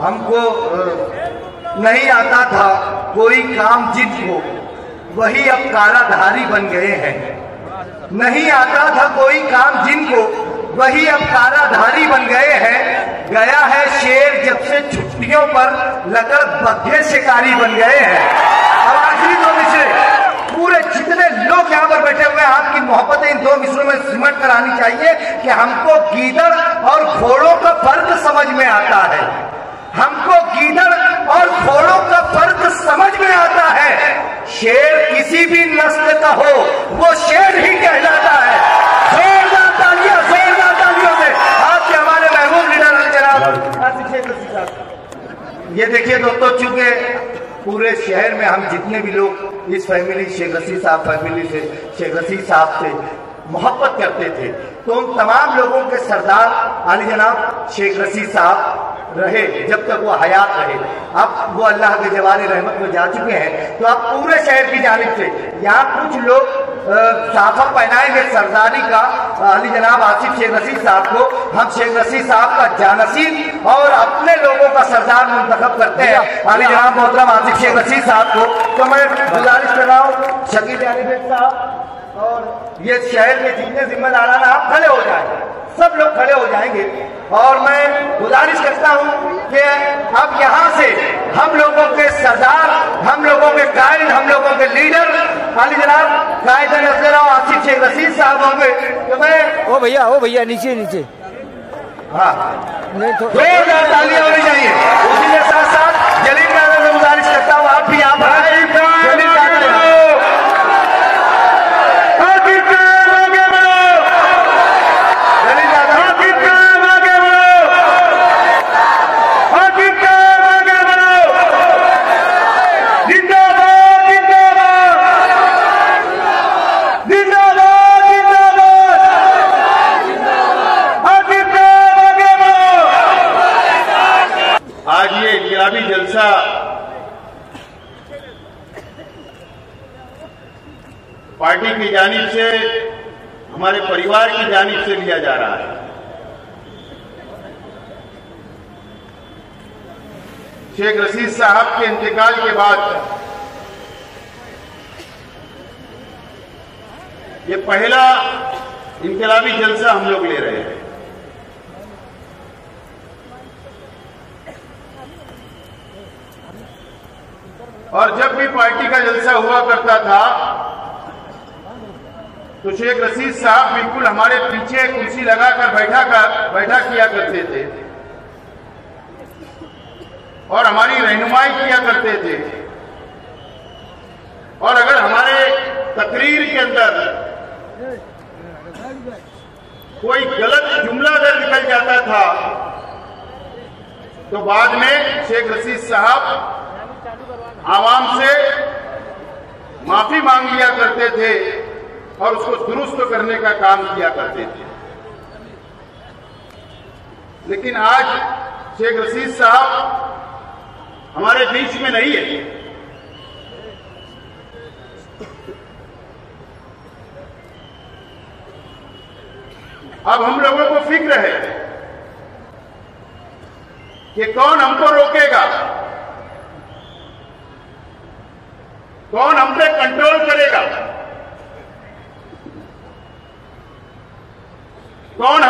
हमको नहीं आता था कोई काम जिनको वही अब काराधारी बन गए हैं। नहीं आता था कोई काम जिनको वही अब काराधारी बन गए हैं। गया है शेर जब से छुट्टियों पर, लकर बग्घे शिकारी बन गए हैं। अब आखिरी पूरे जितने लोग यहाँ पर बैठे हुए हैं। आपकी मोहब्बत इन दो मिसरों में सिमट कर आनी चाहिए कि हमको गीदड़ और घोड़ों का फ़र्क समझ में आता है। हमको गीदड़ और घोड़ों का फ़र्क समझ में आता है। शेर किसी भी नस्ल का हो वो शेर ही कहलाता है। जोरदार तालियाँ जोरदार तालियों से आपके हमारे महबूब लीडर जनाब ये देखिए दोस्तों चूँकि पूरे शहर में हम जितने भी लोग इस फैमिली शेख रसी साहब, फैमिली से शेख रसी साहब से मोहब्बत करते थे तो उन तमाम लोगों के सरदार अली जनाब शेख रशीद साहब रहे, जब तक वो हयात रहे। अब वो अल्लाह के जवान रहमत में जा चुके हैं तो अब पूरे शहर की जानब से, यहाँ कुछ लोग साफा पहनाएँगे सरदारी का अली जनाब आसिफ शेख रशीद साहब को, हम शेख रशीद साहब का जानसीब और अपने लोगों का सरदार मुंतखब करते हैं। अली जनाब मोहतरम आसिफ शेख रशीद साहब को तो मैं गुजारिश कर रहा हूँ, शकील साहब और ये शहर में जितने जिम्मेदार आप खड़े हो जाए सब लोग खड़े हो जाएँगे। और मैं गुजारिश करता हूँ कि अब यहाँ से हम लोगों के सरदार हम लोगों के कायद हम लोगों के लीडर खाली जनाब कायद नज़र आसिफ शेख रशीद साहब होंगे। तो मैं ओ भैया ओ भैया नीचे नीचे। हाँ। तो जोरदार तालियाँ होनी चाहिए। उसी के साथ साथ जलील मैं गुजारिश करता हूँ आप भी यहाँ पर आए जलील पार्टी की जानब से हमारे परिवार की जानब से लिया जा रहा है शेख रशीद साहब के इंतकाल के बाद ये पहला इनकलाबी जलसा हम लोग ले रहे हैं। और जब भी पार्टी का जलसा हुआ करता था तो शेख रशीद साहब बिल्कुल हमारे पीछे कुर्सी लगाकर बैठा कर बैठा किया करते थे। और हमारी रहनुमाई किया करते थे। और अगर हमारे तकरीर के अंदर कोई गलत जुमला अगर निकल जाता था तो बाद में शेख रशीद साहब आवाम से माफ़ी मांग लिया करते थे और उसको दुरुस्त करने का काम किया करते थे। लेकिन आज शेख रशीद साहब हमारे बीच में नहीं है अब हम लोगों को फ़िक्र है कि कौन हमको रोकेगा? कौन हम पे कंट्रोल करेगा? कौन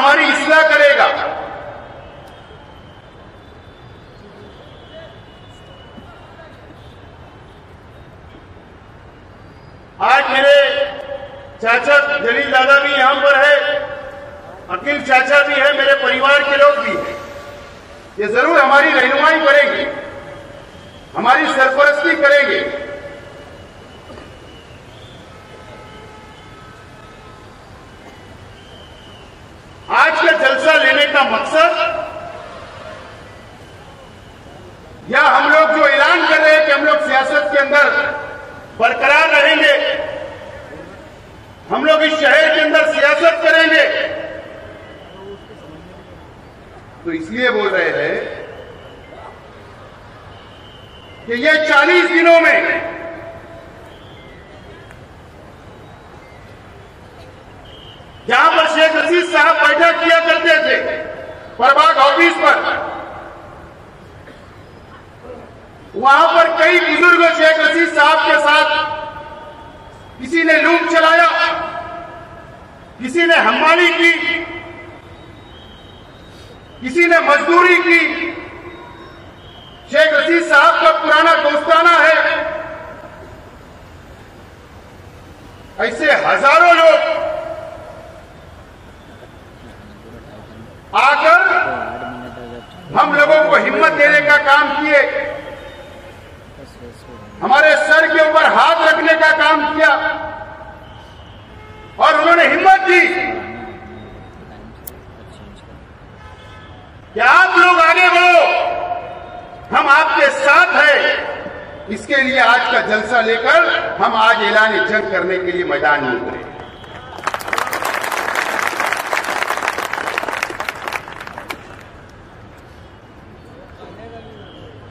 लेकर हम आज ऐलान जंग करने के लिए मैदान में उतरे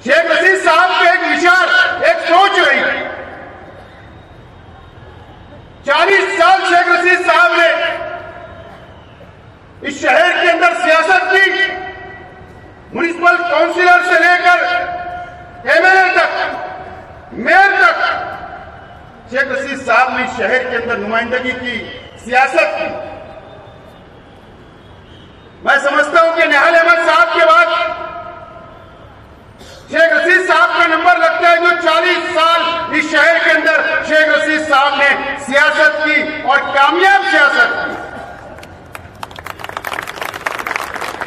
शेख रशीद साहब के एक विचार एक सोच रही चालीस साल शेख रशीद साहब ने इस शहर के अंदर सियासत की म्यूनिसिपल काउंसिलर से लेकर एमएलए तक मेयर तक शेख रशीद साहब ने इस शहर के अंदर नुमाइंदगी की। सियासत की मैं समझता हूँ कि निहाल अहमद साहब के बाद शेख रशीद साहब का नंबर लगता है जो 40 साल इस शहर के अंदर शेख रशीद साहब ने सियासत की और कामयाब सियासत की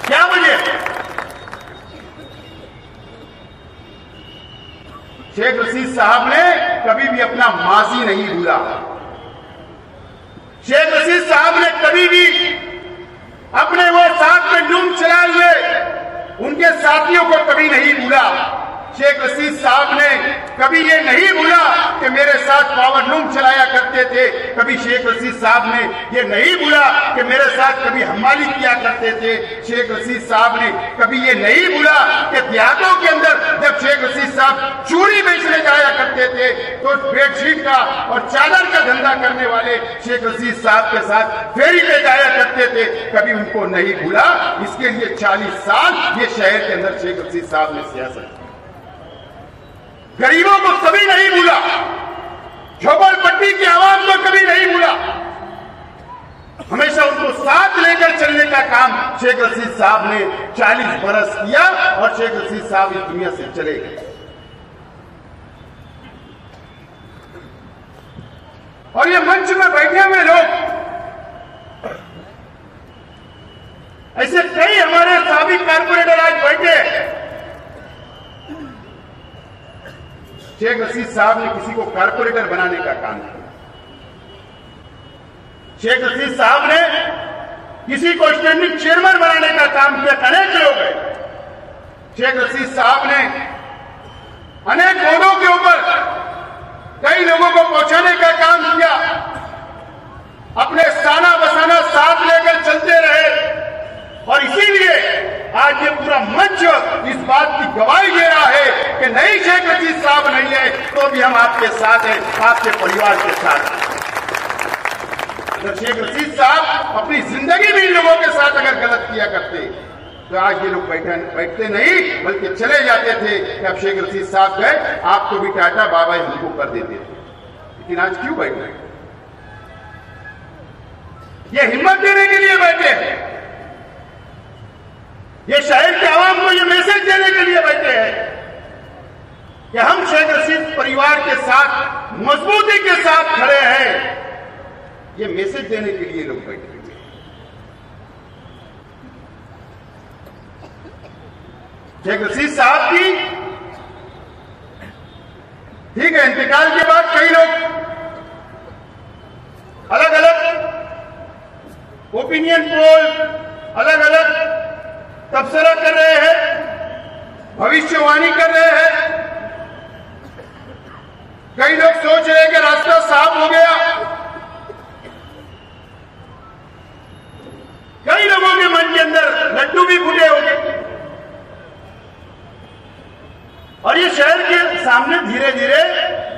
क्या वजह शेख रशीद साहब ने कभी भी अपना माजी नहीं भूला शेख रशीद साहब ने कभी भी अपने वो साथ में लूम चलाए हुए उनके साथियों को कभी नहीं भूला शेख रशीद साहब ने कभी ये नहीं भूला कि मेरे साथ पावर लूम चलाया करते थे कभी शेख रशीद साहब ने ये नहीं भूला कि मेरे साथ कभी हमाली किया करते थे शेख रशीद साहब ने कभी ये नहीं भूला कि देहातों के अंदर जब शेख रशीद साहब चूड़ी बेचने जाया करते थे तो बेडशीट का और चादर का धंधा करने वाले शेख रशीद साहब के साथ फेरी पे जाया करते थे, कभी उनको नहीं भूला। इसके लिए 40 साल ये शहर के अंदर शेख रशीद साहब ने सियासत गरीबों को कभी नहीं भूला। झोपड़पट्टी की आवाम को कभी नहीं भूला। हमेशा उनको साथ लेकर चलने का काम शेख रशीद साहब ने 40 बरस किया और शेख रशीद साहब इस दुनिया से चले गए। और ये मंच में बैठे हुए लोग, ऐसे कई हमारे साबिक कारपोरेटर आज बैठे शेख रशीद साहब ने किसी को कारपोरेटर बनाने का काम किया। शेख रशीद साहब ने किसी को स्टैंडिंग चेयरमैन बनाने का काम किया अनेक लोग हैं शेख रशीद साहब ने अनेक लोगों के ऊपर कई लोगों को पहुँचाने का काम किया। अपने साना बसाना साथ लेकर चलते रहे। और इसीलिए आज ये पूरा मंच इस बात की गवाही दे रहा है कि नहीं शेख रशीद साहब नहीं है तो भी हम आपके साथ हैं, आपके परिवार के साथ। हैं अगर शेख रशीद साहब अपनी ज़िंदगी में इन लोगों के साथ अगर गलत किया करते तो आज ये लोग बैठे बैठते नहीं, बल्कि चले जाते थे कि अब शेख रशीद साहब गए आपको भी टाटा बाबा हमको कर देते थे। लेकिन आज क्यों बैठे? ये हिम्मत देने के लिए बैठे हैं। ये शहर के आवाम को ये मैसेज देने के लिए बैठे हैं कि हम शेख रशीद परिवार के साथ, मजबूती के साथ खड़े हैं। ये मैसेज देने के लिए लोग बैठे हुए शेख रशीद साहब की ठीक है, इंतकाल के बाद कई लोग अलग अलग ओपिनियन पोल अलग अलग तबसरा कर रहे हैं, भविष्यवाणी कर रहे हैं। कई लोग सोच रहे हैं कि रास्ता साफ़ हो गया। कई लोगों के मन के अंदर लड्डू भी फूटे होंगे। और ये शहर के सामने धीरे धीरे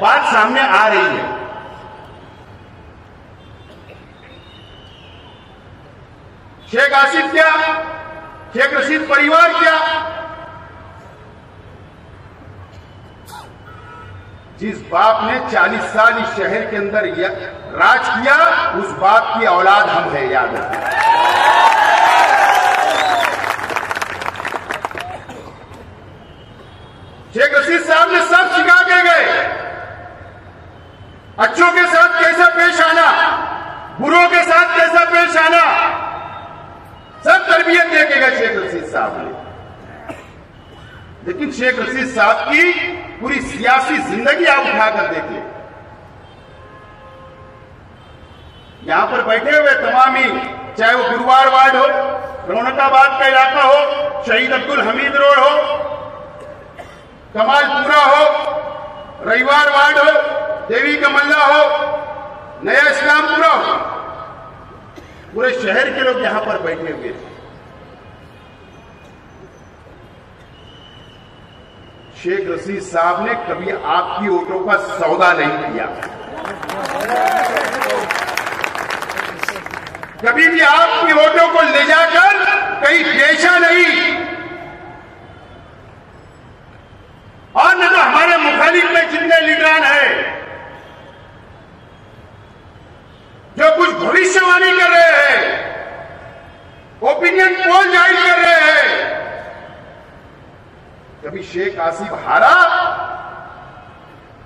बात सामने आ रही है। शेख आसिफ क्या? शेख रशीद परिवार क्या? जिस बाप ने 40 साल इस शहर के अंदर राज किया, उस बाप की औलाद हम है, याद रखें शेख रशीद साहब ने सब सिखा के गए। अच्छों के साथ कैसा पेश आना, बुरों के साथ कैसा पेश आना, सब तरबियत दे के गए शेख रशीद साहब ने। लेकिन शेख रशीद साहब की पूरी सियासी ज़िंदगी आप उठाकर देखिए। यहाँ पर बैठे हुए तमाम ही चाहे वो गुरुवार वार्ड हो, रौनकाबाद का इलाका हो, शहीद अब्दुल हमीद रोड हो कमालपुरा हो, रविवार वार्ड हो, देवी का मल्ला हो, नया इस्लामपुरा हो। पूरे शहर के लोग यहाँ पर बैठे हुए थे। शेख रशीद साहब ने कभी आपकी वोटों का सौदा नहीं किया। कभी भी आपकी वोटों को ले जाकर कहीं बेचा नहीं। और न तो हमारे मुखालिफ में जितने लीडरान है, जो कुछ भविष्यवाणी कर रहे हैं ओपिनियन पोल जारी कर रहे हैं, कभी शेख आसिफ हारा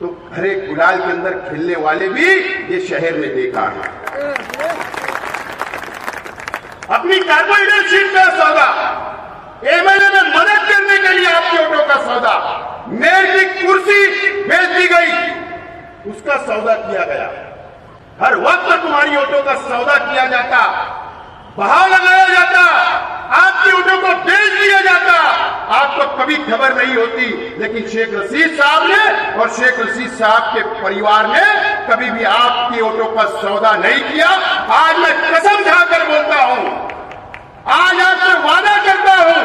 तो हरे गुलाल के अंदर खेलने वाले भी ये शहर में देखा है। अपनी कार्बोहाइड्रेट शीट का सौदा एमएलए में मदद करने के लिए आपके ऑटो का सौदा मेयर की कुर्सी बेच दी गई। उसका सौदा किया गया। हर वक्त तुम्हारी ऑटो का सौदा किया जाता। भाव लगाया जाता। आपकी ऑटो को बेच दिया जाता। आपको कभी खबर नहीं होती, लेकिन शेख रशीद साहब ने और शेख रशीद साहब के परिवार ने कभी भी आपकी ऑटो का सौदा नहीं किया। आज मैं कसम खाकर बोलता हूँ। आज आपसे वादा करता हूँ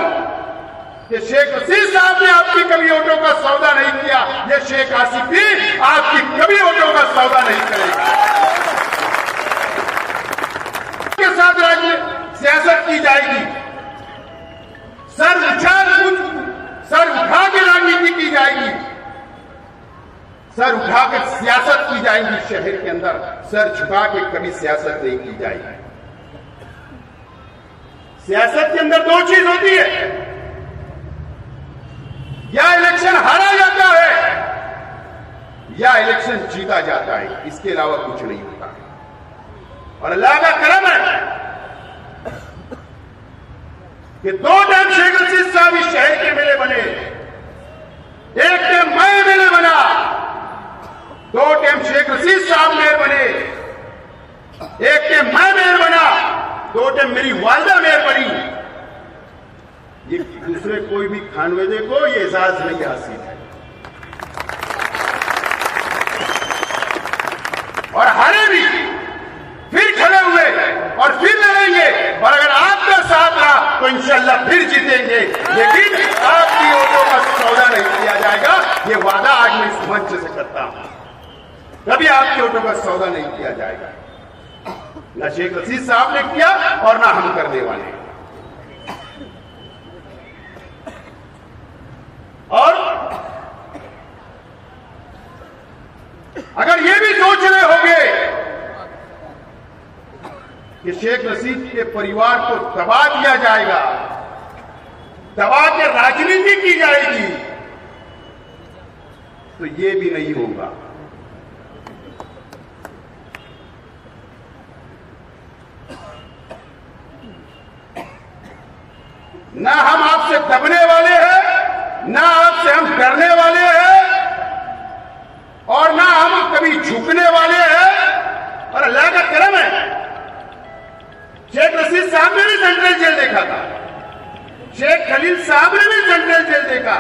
कि शेख रशीद साहब ने आपकी कभी ऑटो का सौदा नहीं किया। ये शेख आसिफ भी आपकी कभी ऑटो का सौदा नहीं करेगा। के साथ राज्य सियासत की जाएगी। सर उछाल सर उठा के राजनीति की जाएगी। सर उठाकर सियासत की जाएगी शहर के अंदर। सर छुपा के कभी सियासत नहीं की जाएगी। सियासत के अंदर दो चीज़ होती है। या इलेक्शन हारा जाता है, या इलेक्शन जीता जाता है, इसके अलावा कुछ नहीं होता। और अल्लाह का करम है कि दो टाइम शेख रशीद साहब इस शहर के मेले बने। एक टाइम मैं मेले बना। दो टाइम शेख रशीद साहब मेयर बने। एक टाइम मैं मेयर बना। दो टाइम मेरी वालदा मेयर बनी। ये दूसरे कोई भी खानवेदे को ये एजाज नहीं हासिल। है और हारे भी, फिर खड़े हुए और फिर लड़ेंगे। और अगर आपका साथ रहा तो इंशाल्लाह फिर जीतेंगे। लेकिन आपकी वोटों का सौदा नहीं किया जाएगा। ये वादा आज मैं इस मंच से करता हूँ। कभी आपकी वोटों का सौदा नहीं किया जाएगा। न शेख रशीद साहब ने किया और ना हम करने वाले। और अगर ये भी सोच रहे होंगे कि शेख रशीद के परिवार को दबा दिया जाएगा। दबा के राजनीति की जाएगी। तो ये भी नहीं होगा ना हम आपसे दबने वाले हैं ना आपसे हम डरने वाले हैं और ना हम कभी झुकने वाले हैं और अल्लाह का करम है शेख रशीद साहब ने भी सेंट्रल जेल देखा था शेख खलील साहब ने भी सेंट्रल जेल देखा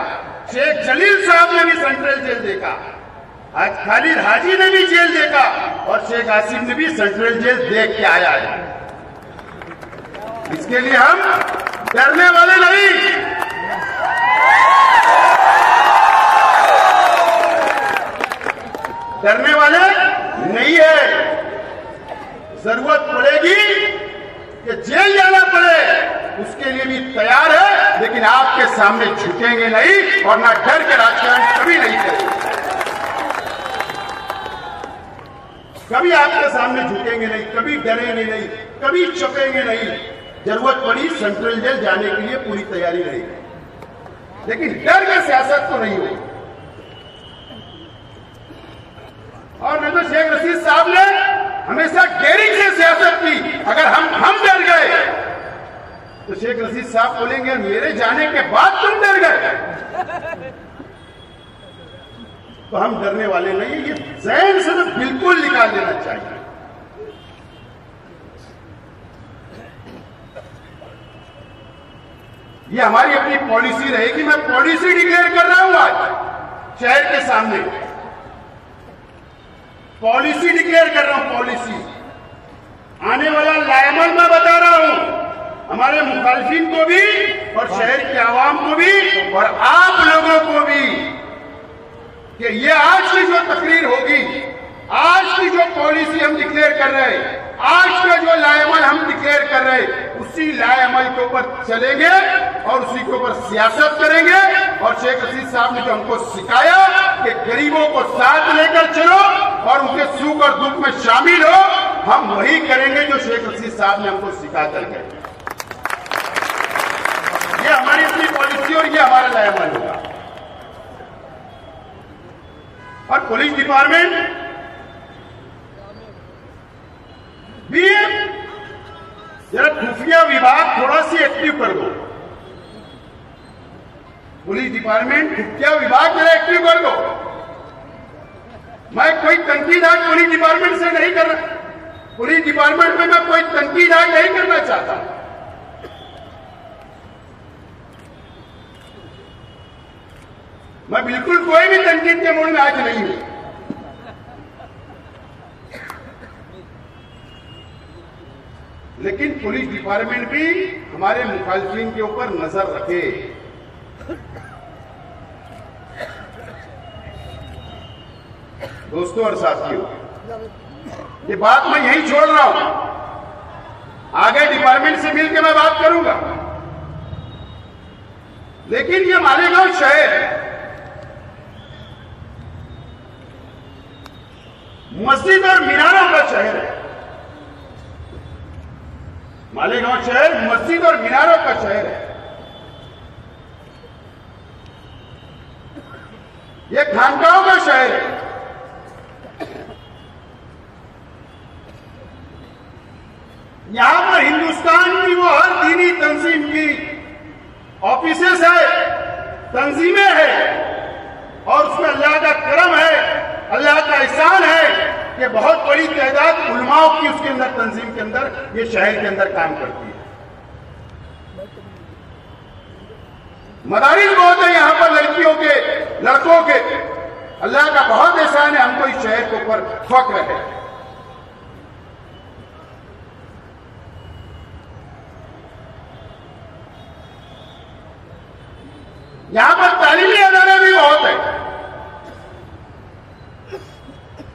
शेख जलील साहब ने भी सेंट्रल जेल देखा आज हाजी ने भी जेल देखा और शेख आसिफ ने भी सेंट्रल जेल देख के आया है। इसके लिए हम डरने वाले नहीं। डरने वाले नहीं है। ज़रूरत पड़ेगी कि जेल जाना पड़े। उसके लिए भी तैयार है, लेकिन आपके सामने झुकेंगे नहीं और ना डर के राजकारण कभी नहीं करेंगे। कभी आपके सामने झुकेंगे नहीं, कभी डरेंगे नहीं, कभी चुकेंगे नहीं। ज़रूरत पड़ी सेंट्रल जेल जाने के लिए पूरी तैयारी रहेगी लेकिन डर के सियासत तो नहीं होगी और नहीं तो शेख रशीद साहब ने हमेशा डेरिंग से सियासत की। अगर हम हम डर गए तो शेख रशीद साहब बोलेंगे, मेरे जाने के बाद तुम डर गए। तो हम डरने वाले नहीं ये जहन से तो बिल्कुल निकाल देना चाहिए। ये हमारी अपनी पॉलिसी रहेगी मैं पॉलिसी डिक्लेयर कर रहा हूँ आज शहर के सामने। पॉलिसी डिक्लेयर कर रहा हूँ, पॉलिसी। आने वाला लायमल मैं बता रहा हूँ, हमारे मुखालफिन को भी और शहर की आवाम को भी और आप लोगों को भी। कि ये आज की जो तकरीर होगी, आज की जो पॉलिसी हम डिक्लेयर कर रहे हैं, आज का जो लाएमल हम डिक्लेयर कर रहे हैं, उसी लाएमल के ऊपर चलेंगे और उसी के ऊपर सियासत करेंगे। और शेख रशीद साहब ने जो हमको सिखाया कि गरीबों को साथ लेकर चलो और उनके सुख और दुख में शामिल हो, हम वही करेंगे जो शेख रशीद साहब ने हमको सिखा कर गए। ये हमारी अपनी पॉलिसी और ये हमारा लाएमल होगा। और पुलिस डिपार्टमेंट भी जरा खुफिया विभाग थोड़ा सी एक्टिव कर दो। पुलिस डिपार्टमेंट खुफिया विभाग जरा एक्टिव कर दो। मैं कोई तनकीद आज पुलिस डिपार्टमेंट से नहीं कर रहा। पुलिस डिपार्टमेंट में मैं कोई तनकीद आज नहीं करना चाहता। मैं बिल्कुल कोई भी तनकीद के मूड में आज नहीं हूँ। लेकिन पुलिस डिपार्टमेंट भी हमारे मुखालफिन के ऊपर नज़र रखे। दोस्तों और साथियों, ये बात मैं यही छोड़ रहा हूँ। आगे डिपार्टमेंट से मिलकर मैं बात करूँगा। लेकिन ये मालेगांव शहर मस्जिद और मीनारों का शहर है। मालेगांव शहर, मस्जिद और मीनारों का शहर है। यह खानकाओं का शहर है। यहाँ पर हिंदुस्तान की वो हर दीनी तंजीम की ऑफिसेस है, तंजीमें हैं और उसमें अल्लाह का करम है। अल्लाह का एहसान है कि बहुत बड़ी तादाद उलमाओं की उसके अंदर, तंजीम के अंदर, ये शहर के अंदर काम करती है। मदारिस बहुत है यहाँ पर, लड़कियों के, लड़कों के। अल्लाह का बहुत एहसान है, हमको इस शहर के ऊपर फक्र है। यहाँ पर तालीमी अदारे भी बहुत है।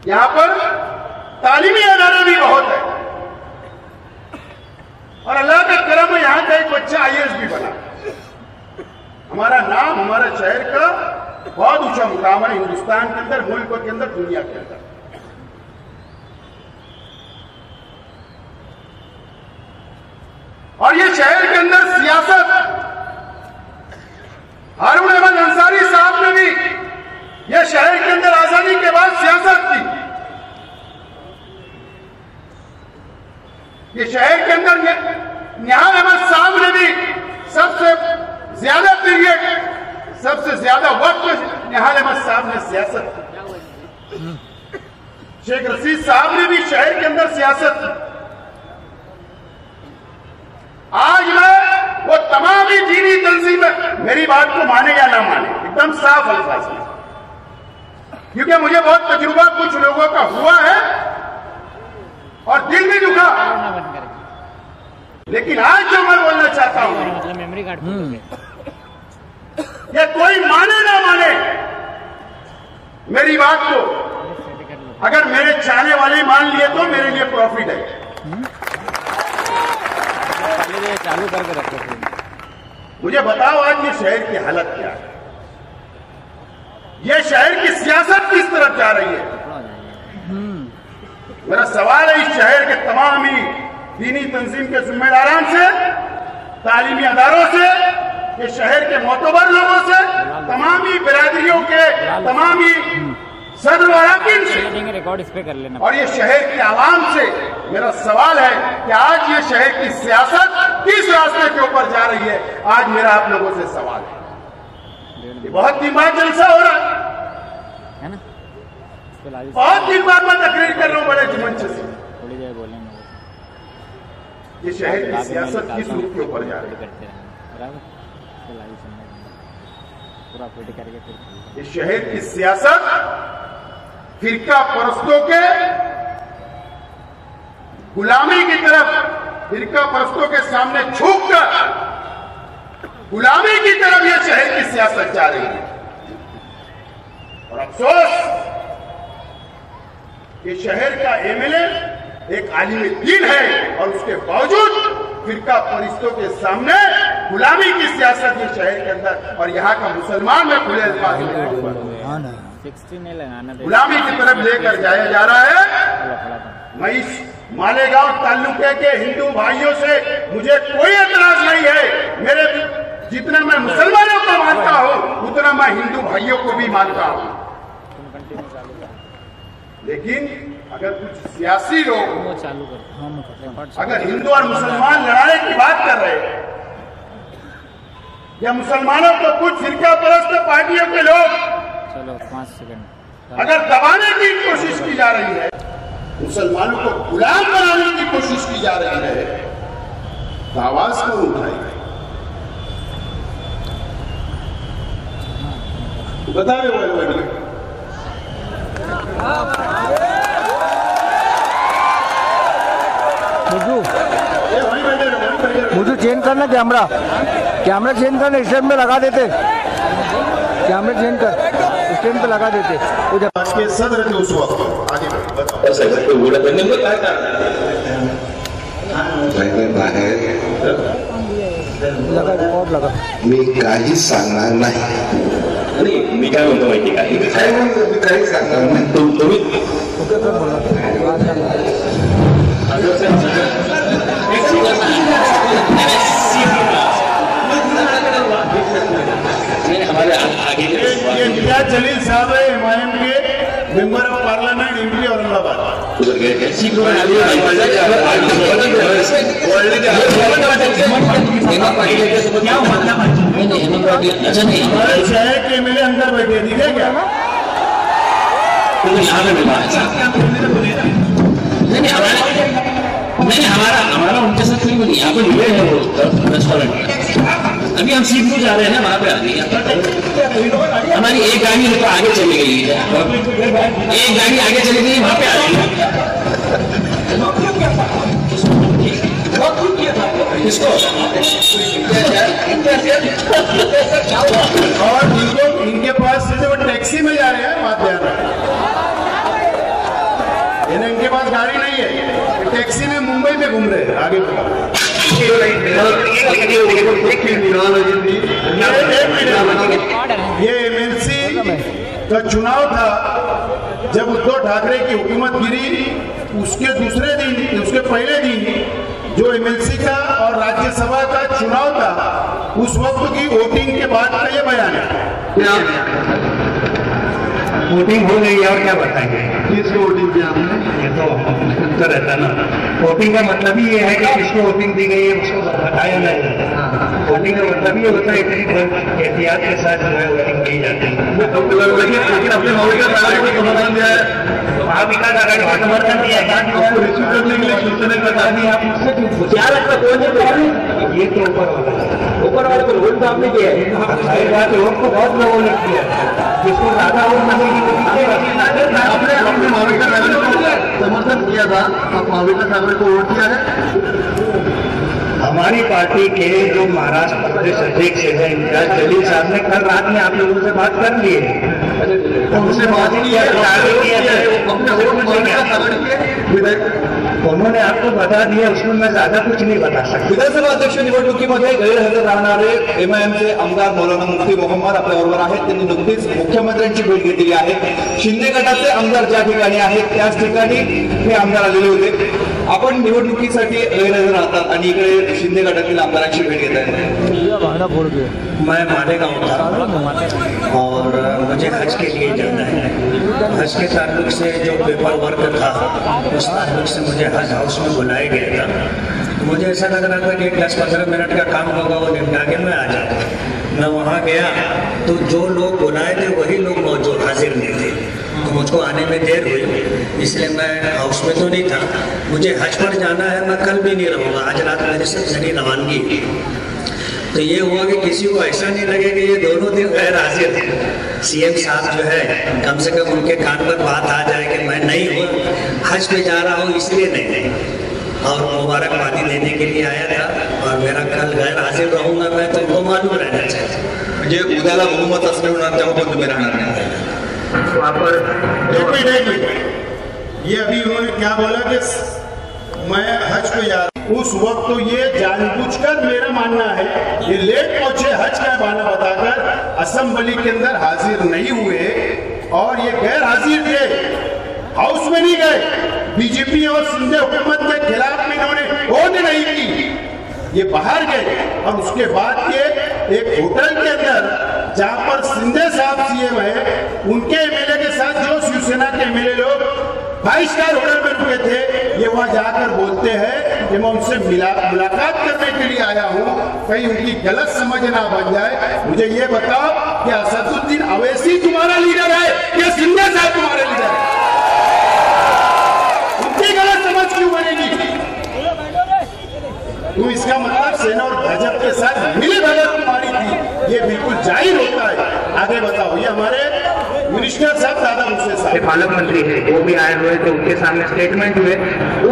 यहाँ पर तालीमी अदारा भी बहुत है। और अल्लाह का करम है, यहाँ का एक बच्चा आईएएस भी बना। हमारा नाम, हमारे शहर का बहुत ऊँचा मुकाम है, हिंदुस्तान के अंदर, मुल्क के अंदर, दुनिया के अंदर। और ये शहर के अंदर सियासत, हारून अहमद अंसारी साहब ने भी यह शहर के अंदर आज़ादी के बाद सियासत थी। ये शहर के अंदर निहाल अहमद साहब ने भी सबसे ज़्यादा पीरियड, सबसे ज़्यादा वक्त निहाल अहमद साहब ने सियासत शेख रशीद साहब ने भी शहर के अंदर सियासत की। आज मैं वो तमाम ही दीनी तंजीम, मेरी बात को माने या ना माने, एकदम साफ़ अल्फाज में। क्योंकि मुझे बहुत तजुर्बा कुछ लोगों का हुआ है और दिल भी दुखा। लेकिन आज जो मैं बोलना चाहता हूँ मतलब मेमोरी कार्ड ये कोई माने ना माने मेरी बात को अगर मेरे चाहने वाले मान लिए तो मेरे लिए प्रॉफिट है। चालू करके रखो मुझे बताओ आज ये शहर की हालत क्या है? ये शहर की सियासत किस तरफ़ जा रही है? मेरा सवाल है इस शहर के तमाम ही दीनी तंजीम के जिम्मेदारान से, तालीमी अदारों से ये शहर के मोतबर लोगों से, तमाम ही बिरादरियों के तमाम ही रिकॉर्ड इस पे कर लेना और ये शहर की आवाम से मेरा सवाल है कि आज ये शहर की सियासत किस रास्ते के ऊपर जा रही है? आज मेरा आप लोगों से सवाल है। ये बहुत दिन बाद जलसा हो रहा है। ना? बहुत दिन बाद मैं तकरीर कर रहा हूँ बड़े मंच से। थोड़ी देर बोलेंगे। ये शहर की सियासत किस रूप के ऊपर जा रही है। पूरा फिट करके फिर ये शहर की सियासत फिरका परस्तों के गुलामी की तरफ़ फिरका परस्तों के सामने झुक कर गुलामी की तरफ़ यह शहर की सियासत जा रही है। और अफसोस कि शहर का एमएलए एक आलिम दीन है और उसके बावजूद फिरका परिस्तों के सामने गुलामी की सियासत ये शहर के अंदर और यहाँ का मुसलमान में खुले हाँ। गुलामी की तरफ़ लेकर जाया जा रहा है। मैं इस मालेगांव तालुके के हिंदू भाइयों से मुझे कोई एतराज़ नहीं है। मेरे जितना मैं मुसलमानों को मानता हूँ, उतना मैं हिंदू भाइयों को भी मानता हूँ। लेकिन अगर कुछ सियासी लोग, अगर हिंदू और मुसलमान लड़ाई की बात कर रहे या मुसलमानों को कुछ फिरका परस्त पार्टियों के लोग चलो पाँच सेकंड अगर दबाने की कोशिश की जा रही है, मुसलमानों को गुलाम बनाने की कोशिश की जा रही है तो आवाज़ कौन उठाएगी? बता रहे हो भाई मुझू चेंज करना कैमरा कैमरा चेंज करना स्टैंड पे लगा देते। कैमरा चेंज कर स्टैंड पे लगा देते। उधर के सदर थे उस वक्त आगे बताओ। एवढं पण नेमकं काय? कारण पहिले बाहेर। लगा रिकॉर्ड लगा। मी काहीच सांगणार नाही। नाही मी काय म्हणतो माहिती का मी काय म्हणतो मी काहीच सांगणार नाही तुम- तुम्ही ओके कर बोला नाही, हमारे आ- आगे ये ये नियाज जलील साहब है एमआईएम के मेंबर ऑफ़ गए आगे अच्छा नहीं हमारे शहर के एमएलए अंदर बैठे दिखे क्या यहाँ नहीं हमारा नहीं हमारा हमारा उनके साथ कोई नहीं यहाँ पे मिले हैं? वो रेस्टोरेंट अभी हम सीट को जा रहे हैं ना, वहाँ पे आ गई हमारी एक गाड़ी तो आगे चली गई है। एक गाड़ी आगे चली गई, वहाँ पे आ गई। और इनको, इनके पास से वो टैक्सी में जा रहे हैं, बात ध्यान रखें। इनके पास गाड़ी नहीं है। टैक्सी में मुंबई में घूम रहे हैं, आगे बढ़ो। ये एमएलसी का चुनाव था, जब उद्धव ठाकरे की हुकूमत गिरी, उसके दूसरे दिन, उसके पहले दिन जो एमएलसी का और राज्यसभा का चुनाव था, उस वक्त की वोटिंग के बाद का ये बयान है। वोटिंग हो गई है और क्या बताएँगे? किसको वोटिंग दिया हमने ये तो उत्तर रहता ना। वोटिंग का मतलब ही ये है कि किसको वोटिंग दी गई है उसको बताया नहीं वोटिंग का मतलब ये होता है इतनी एहतियात के साथ जो है वोटिंग की जाती है। को दिया है। महाविकास आघाड़ी को समर्थन दिया के शिवसेना का अभी आप मुझसे क्या लगता है कौन ये तो ऊपर वाला? ऊपर वाले को तो आपने किया है। बात है वोट तो बहुत लोगों ने किया जिसको ज़्यादा मिलेगी वो अपने को समर्थन किया था आप माविका नागरिक को वोट दिया है। हमारी पार्टी के जो महाराष्ट्र प्रदेश अध्यक्ष है इंचार्ज जलील साहब ने कल रात में आप लोगों से बात कर ली है। उनसे बात किया उन्होंने आपको बता दिया उसमें मैं ज्यादा कुछ नहीं बता सकता। विधानसभा अध्यक्ष निवडणुकीमध्ये गैरहजर राहणारे एमआयएमचे आमदार मौलाना मुफ्ती मोहम्मद आपल्याबरोबर आहेत. त्यांनी नुकतीच मुख्यमंत्र्यांची भेट घेतलेली आहे. शिंदे गटाचे आमदार ज्या ठिकाणी आहेत त्याच ठिकाणी हे आमदार आलेले होते. आपण निवडणुकीसाठी गैरहजर राहतात आणि इकडे शिंदे गटातील आमदारांची भेट घेत आहे भागना फोड़ मैं मालेगांव था और मुझे हज के लिए जाना है। हज के ताल्लुक से जो पेपर वर्क था, उस ताल्लुक से मुझे हज हाउस में बुलाया गया था। मुझे ऐसा लग रहा था कि दस पंद्रह मिनट का काम होगा, वो निपटा के मैं आ जाता मैं वहाँ गया तो जो लोग बुलाए थे, वही लोग मौजूद हाजिर नहीं थे। तो मुझको आने में देर हुई, इसलिए मैं हाउस में तो नहीं था। मुझे हज पर जाना है, मैं कल भी नहीं रहूँगा। आज रात मेरे से मेरी रवानगी। तो ये हुआ कि किसी को ऐसा नहीं लगे कि ये दोनों दिन गैर हाजिर थे सीएम साहब जो है कम से कम उनके कान पर बात आ जाए कि मैं नहीं हूँ हज पे जा रहा हूँ इसलिए नहीं। नहीं और मुबारकबादी देने के लिए आया था और मेरा कल गैर हाजिर रहूँगा मैं तो उनको मालूम रहना चाहिए। म्हणजे उद्याला बहुमत असले होणार तेव्हा पण तुम्ही राहणार नाही वहाँ पर ये अभी उन्होंने क्या बोला कि मैं हज पे जा उस वक्त तो ये जानबूझकर मेरा मानना है, ये लेट पहुँचे हज का बहाना बताकर असेंबली के अंदर हाजिर नहीं हुए और ये गैर हाजिर थे। हाउस में नहीं गए। बीजेपी और सिंधे हुकूमत के खिलाफ में इन्होंने वोट नहीं की। ये बाहर गए और उसके बाद ये एक होटल के अंदर जहाँ पर सिंधे साहब सीएम है, उनके एमएलए के साथ जो शिवसेना के एमएलए लोग फाइव स्टार होटल में रुके थे ये वहाँ जाकर बोलते हैं कि मैं उनसे मिला, मुलाकात करने के लिए आया हूँ। कहीं उनकी गलत समझ ना बन जाए। मुझे ये बताओ कि असदुद्दीन अवैसी तुम्हारा लीडर है या सिंधे साहब तुम्हारे लीडर है? उनकी गलत समझ क्यों बनेगी? तो इसका मतलब सेना और भाजपा के साथ मिले भगत थी ये बिल्कुल ज़ाहिर होता है। आगे बताओ ये हमारे मिनिस्टर साहब दादा साहब। पालक मंत्री है वो भी आए हुए थे उनके सामने स्टेटमेंट हुए।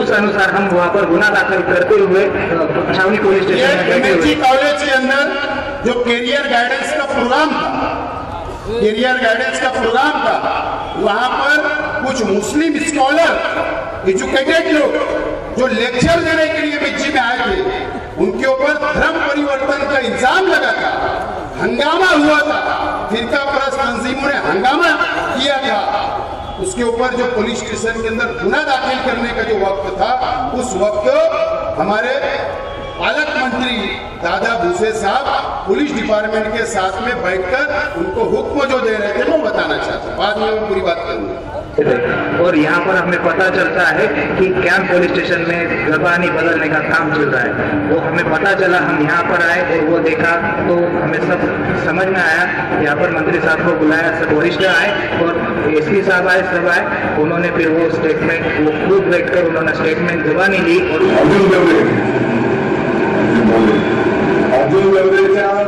उस अनुसार हम वहाँ पर गुना दाखिल करते हुए छावनी पुलिस स्टेशन कॉलेज के अंदर जो कैरियर गाइडेंस का प्रोग्राम था कैरियर गाइडेंस का प्रोग्राम था वहाँ पर कुछ मुस्लिम स्कॉलर एजुकेटेड लोग जो लेक्चर देने के लिए मिर्ची में आए थे उनके ऊपर धर्म परिवर्तन का इल्ज़ाम हंगामा हुआ था। फिरका परस्त तंजीमों ने हंगामा किया था उसके ऊपर जो पुलिस स्टेशन के अंदर गुना दाखिल करने का जो वक्त था, उस वक्त हमारे पालक मंत्री दादा भूसे साहब पुलिस डिपार्टमेंट के साथ में बैठकर उनको हुक्म जो दे रहे थे मैं बताना चाहता हूँ। बाद मैं पूरी बात करूँगा। और यहाँ पर हमें पता चलता है कि कैंप पुलिस स्टेशन में जबानी बदलने का काम चल रहा है। वो हमें पता चला, हम यहाँ पर आए और वो देखा तो हमें सब समझ में आया। यहाँ पर मंत्री साहब को बुलाया, सब वरिष्ठ आए और एस पी साहब आए, सब आए। उन्होंने फिर वो स्टेटमेंट वो खुद बैठकर उन्होंने स्टेटमेंट जबानी ली और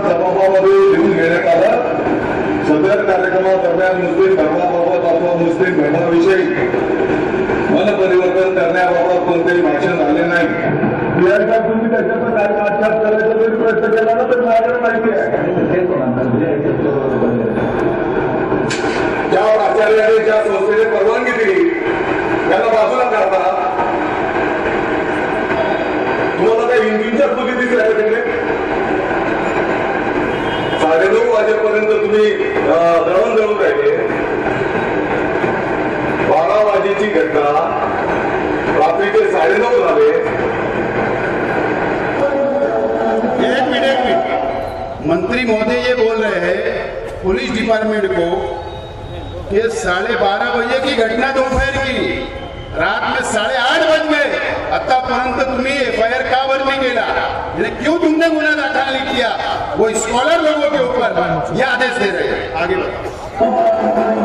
जबाबामध्ये घेण्यात आलं सदर मुस्लिम धर्माबाबत अथवा मुस्लिम धर्माविषयी मन परिवर्तन करण्याबाबत कोणतेही भाषण झाले नाही. तुम्ही त्याच्यात काय आक्षेप करायचा जरी प्रयत्न केला ना तर माझ्याकडे माहिती आहे. ज्या प्राचार्याने ज्या संस्थेने परवानगी दिली त्याला बाजूला करता तुम्हाला काही हिंदूंच्या स्तुती दिसल्या का तिकडे? साडेनऊ वाजेपर्यंत तुम्ही अं, दळण दळून राहिले. बारा वाजेची घटना रात्रीचे साडेनऊ झाले एक मिनट एक मिनट। मंत्री महोदय ये बोल रहे हैं, पुलिस डिपार्टमेंट को कि साढ़े बारह बजे की घटना दोपहर की। रात में साढ़े आठ बज गए। अतः आतापर्यंत तुम्ही एफ़ आय आर का वर नहीं केला क्यों तुमने गुना दाखिल नहीं किया वो स्कॉलर लोगों के ऊपर ये आदेश दे रहे आगे बताओ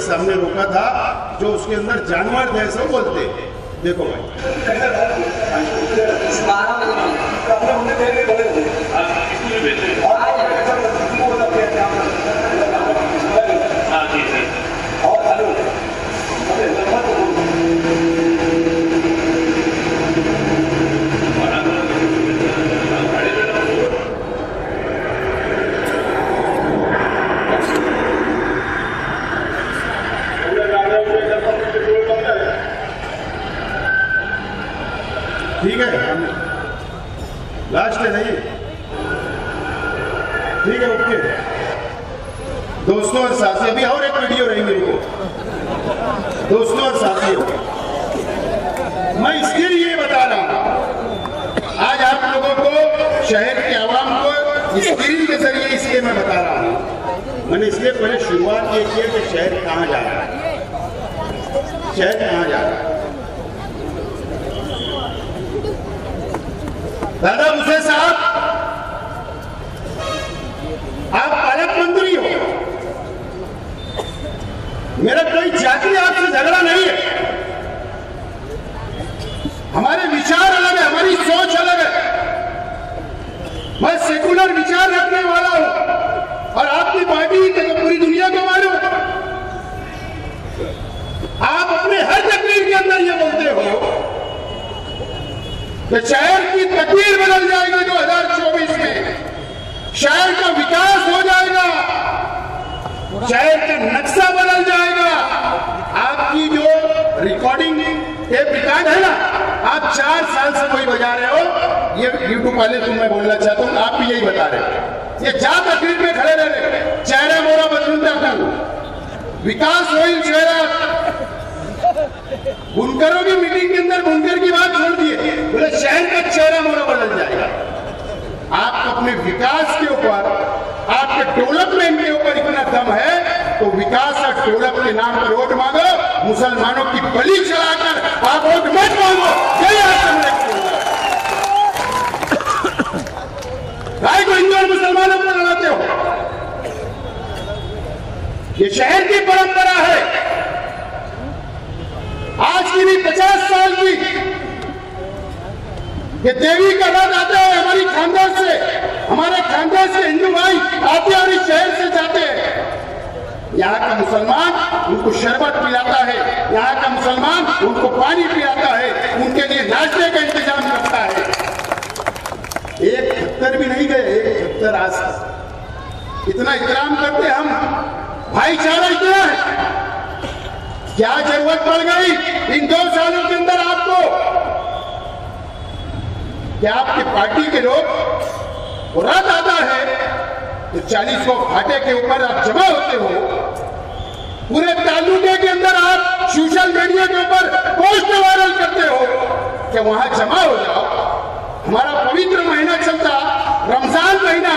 सैयद हमने सामने रोका था जो उसके अंदर जानवर जैसे बोलते। देखो भाई ठीक है लास्ट है नहीं ठीक है ओके दोस्तों और साथी अभी और एक वीडियो रहेंगे रुको दोस्तों और साथियों मैं इसके लिए बता रहा हूँ आज आप लोगों को शहर के आवाम को स्क्रीन के ज़रिए इसलिए मैं बता रहा हूँ मैंने इसलिए पहले शुरुआत ये की कि शहर कहाँ जा रहा है। शहर कहाँ जा रहा है? दादा, मुझे साहब, आप पालक मंत्री हो। मेरा कोई जाति आपसे झगड़ा नहीं है। हमारे विचार अलग है, हमारी सोच अलग है। मैं सेकुलर विचार रखने वाला हूँ और आपकी पार्टी के तो पूरी दुनिया को मालूम है। आप अपने हर तकरीर के अंदर ये बोलते हो कि शहर की तकदीर बदल जाएगी 2024 में शहर का विकास हो जाएगा शहर का नक्शा बदल जाएगा आपकी जो रिकॉर्डिंग रिकॉर्ड है ना आप चार साल से कोई बजा रहे हो ये यूट्यूब वाले तुम मैं बोलना चाहता हूँ आप भी यही बता रहे हो ये जा तकरीर में खड़े रहे चेहरा मोरा बदलता विकास होईल शहरात बुनकरों की मीटिंग के अंदर बुनकर की बात छोड़ दिए। बोले, शहर का चेहरा मोड़ा बदल जाएगा। आप अपने विकास के ऊपर, आपके डेवलपमेंट के ऊपर इतना दम है तो विकास और डेवलप के नाम पर वोट मांगो, मुसलमानों की बलि चलाकर आप वोट मत मांगो। भाई को हिंदू और मुसलमानों को लड़ाते हो? ये शहर की परंपरा है। आज की भी पचास साल की ये देवी का रात आता है हमारी खानदान से। हमारे खानदान से हिंदू भाई आते और इस शहर से जाते हैं। यहाँ का मुसलमान उनको शरबत पिलाता है। यहाँ का मुसलमान उनको पानी पिलाता है। उनके लिए नाश्ते का इंतज़ाम करता है। एक खत्तर भी नहीं गए, एक खत्तर आज। इतना इतराम करते हम। भाईचारा इतना है। क्या ज़रूरत पड़ गई इन दो सालों के अंदर आपको? क्या आपकी पार्टी के लोग बुरा दादा है? तो चालीस को फाटे के ऊपर आप जमा होते हो। पूरे तालुके के अंदर आप सोशल मीडिया के ऊपर पोस्ट वायरल करते हो। कि वहाँ जमा हो जाओ? हमारा पवित्र महीना चलता, रमज़ान महीना।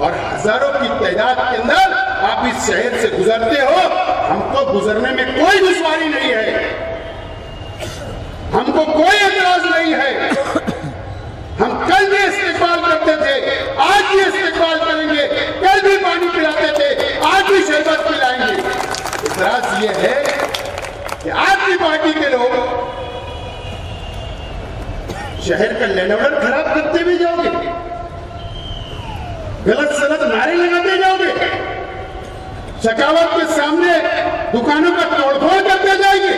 और हज़ारों की तादाद के अंदर आप इस शहर से गुजरते हो, हमको गुजरने में कोई दुश्वारी नहीं है। हमको कोई एतराज़ नहीं है। हम कल भी इस्तेमाल करते थे, आज भी इस्तेमाल करेंगे, कल भी पानी पिलाते थे, आज भी शरबत पिलाएँगे। इतराज ये है कि आपकी पार्टी के लोग शहर का लेनवल खराब करते भी जाओगे, गलत सलत नारे लगाते जाओगे। शकावत के सामने दुकानों का तोड़फोड़ करते जाएँगे।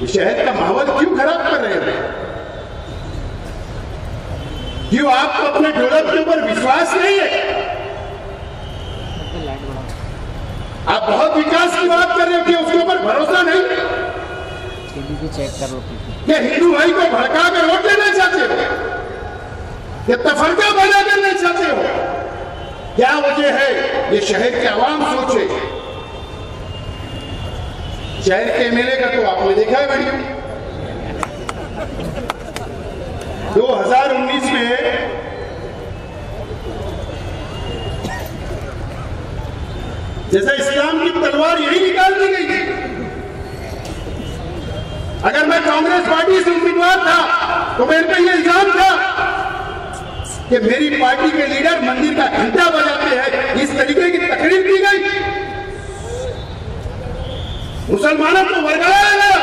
ये शहर का माहौल क्यों खराब कर रहे हैं? क्यों आपको अपने डेवलप के ऊपर विश्वास नहीं है? आप बहुत विकास की बात कर रहे हो कि उसके ऊपर भरोसा नहीं? चेक कर कि हिंदू भाई को भड़का कर वोट लेना चाहते हो? कि तफरका पैदा करना चाहते हो? क्या वजह है? ये शहर के आवाम सोचे। शहर के एमएलए का तो आपने देखा है वीडियो 2019 में जैसे इस्लाम की तलवार यही निकाल दी गई थी। अगर मैं कांग्रेस पार्टी से उम्मीदवार था तो मेरे पे ये इल्ज़ाम था। कि मेरी पार्टी के लीडर मंदिर का घंटा बजाते हैं। इस तरीके की तकरीर की गई। मुसलमानों को वर्गाया गया।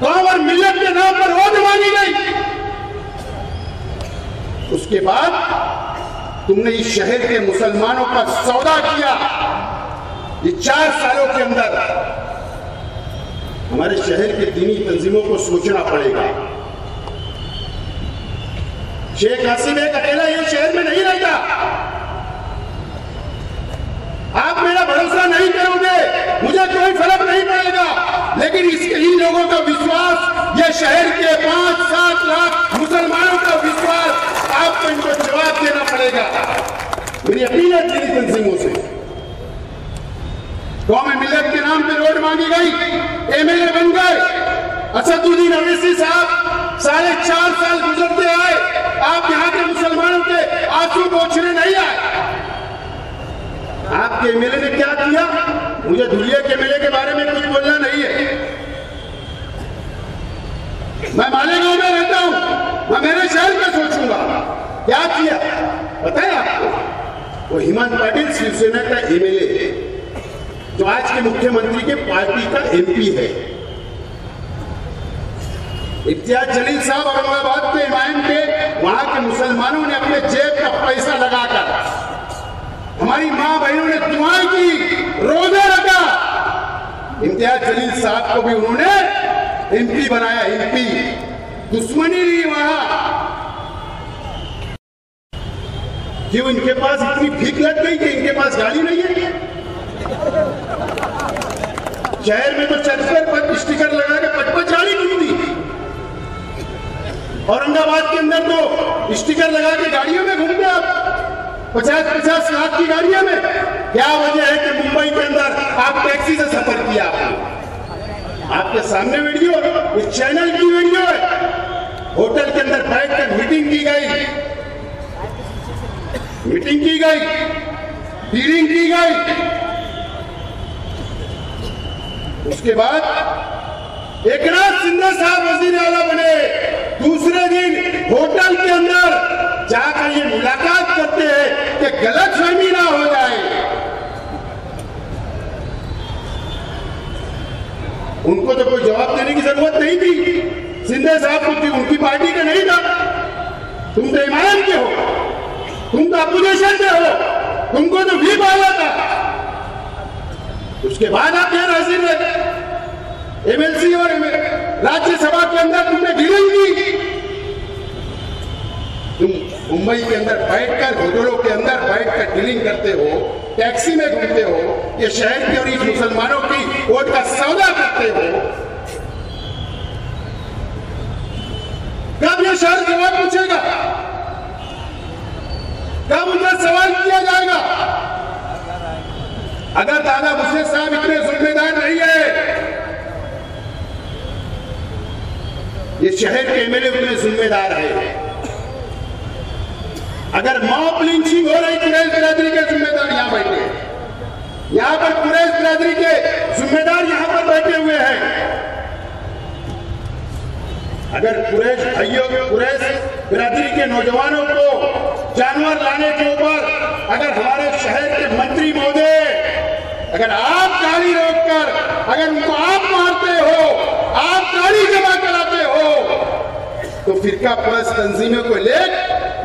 कौम और मिल्लत के नाम पर वोट मांगी गई। उसके बाद तुमने इस शहर के मुसलमानों का सौदा किया। ये चार सालों के अंदर हमारे शहर के दीनी तंजीमों को सोचना पड़ेगा। शेख हसीम एक अकेला ये शहर में नहीं रहता। आप मेरा भरोसा नहीं करोगे, मुझे कोई फ़र्क नहीं पड़ेगा। लेकिन इसके इन लोगों का विश्वास, ये शहर के पाँच, सात लाख मुसलमानों का विश्वास, आपको इनको जवाब देना पड़ेगा। मेरी अपील है दीनी तंजीमों से। कौम मिलत के नाम पे रोड मांगी गई। एमएलए बन गए। असदुद्दीन अवैसी साहब साढ़े चार साल गुजरते आए। आप यहाँ के मुसलमानों के आँसू पोछने नहीं आए। आपके एमएलए ने क्या किया? मुझे धुलिया के एमएलए के बारे में कुछ बोलना नहीं है। मैं मालेगांव में रहता हूँ। मैं मेरे शहर में सोचूँगा। क्या किया? है आपको। वो हिमंत पाटिल शिवसेना का एमएलए जो आज के मुख्यमंत्री के पार्टी का एमपी है। इम्तियाज़ जलील साहब औरंगाबाद के इमाम के वहाँ के मुसलमानों ने अपने जेब का पैसा लगाकर हमारी माँ बहनों ने दुआएँ की रोजा रखा इम्तियाज़ जलील साहब को भी उन्होंने एमपी बनाया, एमपी। दुश्मनी नहीं वहाँ। क्यों इनके पास इतनी भीख लग गई कि इनके पास गाड़ी नहीं है? शहर में तो चर्च पर स्टिकर लगा के पचपच गाड़ी औरंगाबाद के अंदर तो स्टिकर लगा के गाड़ियों में घूमते आप। पचास पचास लाख की गाड़ियों में। क्या वजह है कि मुंबई के अंदर आप टैक्सी से सफ़र किया? आपने आपके सामने वीडियो, इस चैनल की वीडियो है। होटल के अंदर बैठकर मीटिंग की गई। मीटिंग की गई। डीलिंग की गई। उसके बाद एक नाथ साहब वज़ीर आला बने। दूसरे दिन होटल के अंदर जाकर ये मुलाकात करते हैं कि गलत फहमी ना हो जाए। उनको तो कोई जवाब देने की ज़रूरत नहीं थी। सिंधे साहब को थी उनकी पार्टी का नहीं था। तुम तो इमाम के हो। तुम तो अपोजिशन के हो। तुमको तो भी आया था। उसके बाद आप यहाँ हाजिर रहे। एमएलसी और राज्यसभा के अंदर तुमने डीलिंग की तुम मुंबई के अंदर बैठकर, होटलों के अंदर बैठकर डीलिंग करते हो टैक्सी में घूमते हो, ये शहर के और इस मुसलमानों की वोट का सौदा करते हो। कब ये शहर जवाब पूछेगा? कब उनका सवाल किया जाएगा? अगर दादा मुझसे साहब इतने जिम्मेदार नहीं है ये शहर के एमएलए उतने जिम्मेदार है। अगर मॉप लिंचिंग हो रही कुरैश बिरादरी के जिम्मेदार यहाँ बैठे यहाँ पर कुरैश बिरादरी के जिम्मेदार यहाँ पर बैठे हुए हैं। अगर कुरैश भाइयों, कुरैश बिरादरी के नौजवानों को जानवर लाने के ऊपर अगर हमारे शहर के मंत्री महोदय अगर आप गाड़ी रोककर, अगर उनको आप मारते हो, आप गाड़ी जमा कराते हो तो फिरका प्लस तंजीमों को ले,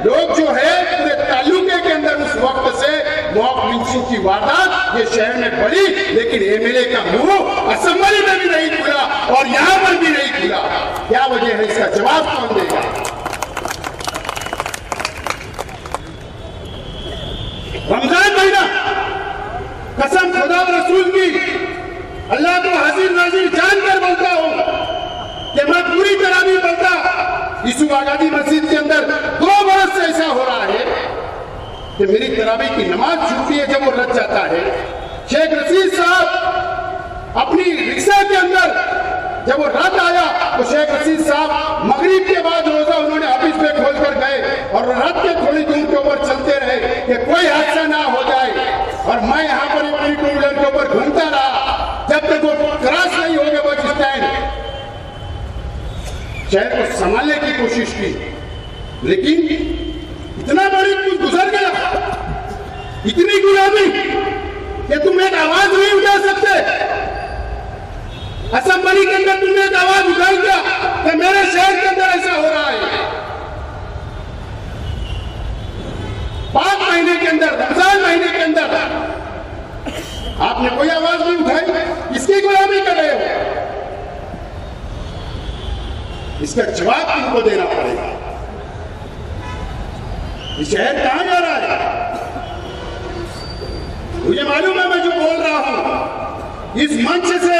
लोग जो है, पूरे तालुके के अंदर उस वक्त से मॉक लिंचिंग की वारदात ये शहर में पड़ी, लेकिन एमएलए का मुँह असम्बली में भी नहीं खुला और यहाँ पर भी नहीं खुला। तरावी की नमाज़ छूटती है जब वो लग जाता है। शेख रशीद साहब अपनी रिक्शा के अंदर जब वो रात आया तो शेख रशीद साहब मगरीब के बाद रोजा उन्होंने ऑफ़िस में खोल कर गए और रात के थोड़ी दूर के ऊपर चलते रहे कि कोई हादसा ना हो जाए। और मैं यहाँ पर अपनी टू व्हीलर के ऊपर घूमता रहा, जब तक वो क्रॉस नहीं हो गए बस स्टैंड शहर को संभालने की कोशिश की, लेकिन इतना बड़ी इतनी गुलामी कि तुम एक आवाज़ नहीं उठा सकते। असेंबली के अंदर तुमने एक आवाज़ उठाई क्या? कि मेरे शहर के अंदर ऐसा हो रहा है। पाँच महीने के अंदर रमज़ान महीने के अंदर, आपने कोई आवाज़ नहीं उठाई। इसकी गुलामी कर रहे हो। इसका जवाब तुमको देना पड़ेगा। ये शहर कहाँ जा रहा है? मुझे मालूम है मैं जो बोल रहा हूँ। इस मंच से,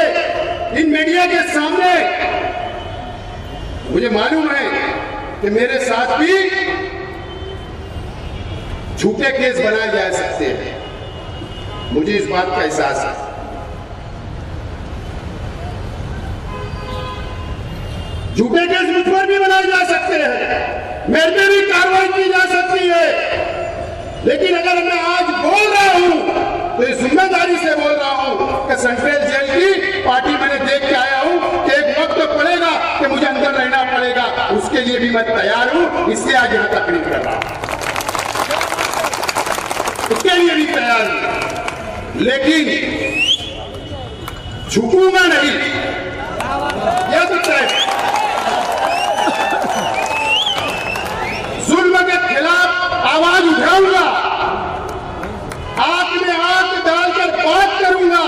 इन मीडिया के सामने, मुझे मालूम है कि मेरे साथ भी झूठे केस बनाए जा सकते हैं। मुझे इस बात का एहसास है। झूठे केस मुझ पर भी बनाए जा सकते हैं। मेरे पे भी कार्रवाई की जा सकती है। लेकिन अगर मैं आज बोल रहा हूँ तो इस ज़िम्मेदारी से बोल रहा हूँ कि सेंट्रल जेल की पार्टी मैंने देख के आया हूँ कि एक वक्त तो पड़ेगा कि मुझे अंदर रहना पड़ेगा। उसके लिए भी मैं तैयार हूँ इसलिए आज यहाँ तकलीफ़ कर रहा। हूँ उसके लिए भी तैयार हूँ। लेकिन झुकूँगा नहीं। यह तो तय जुल्म के खिलाफ आवाज़ उठाऊँगा आँख में आँख डालकर बात करूँगा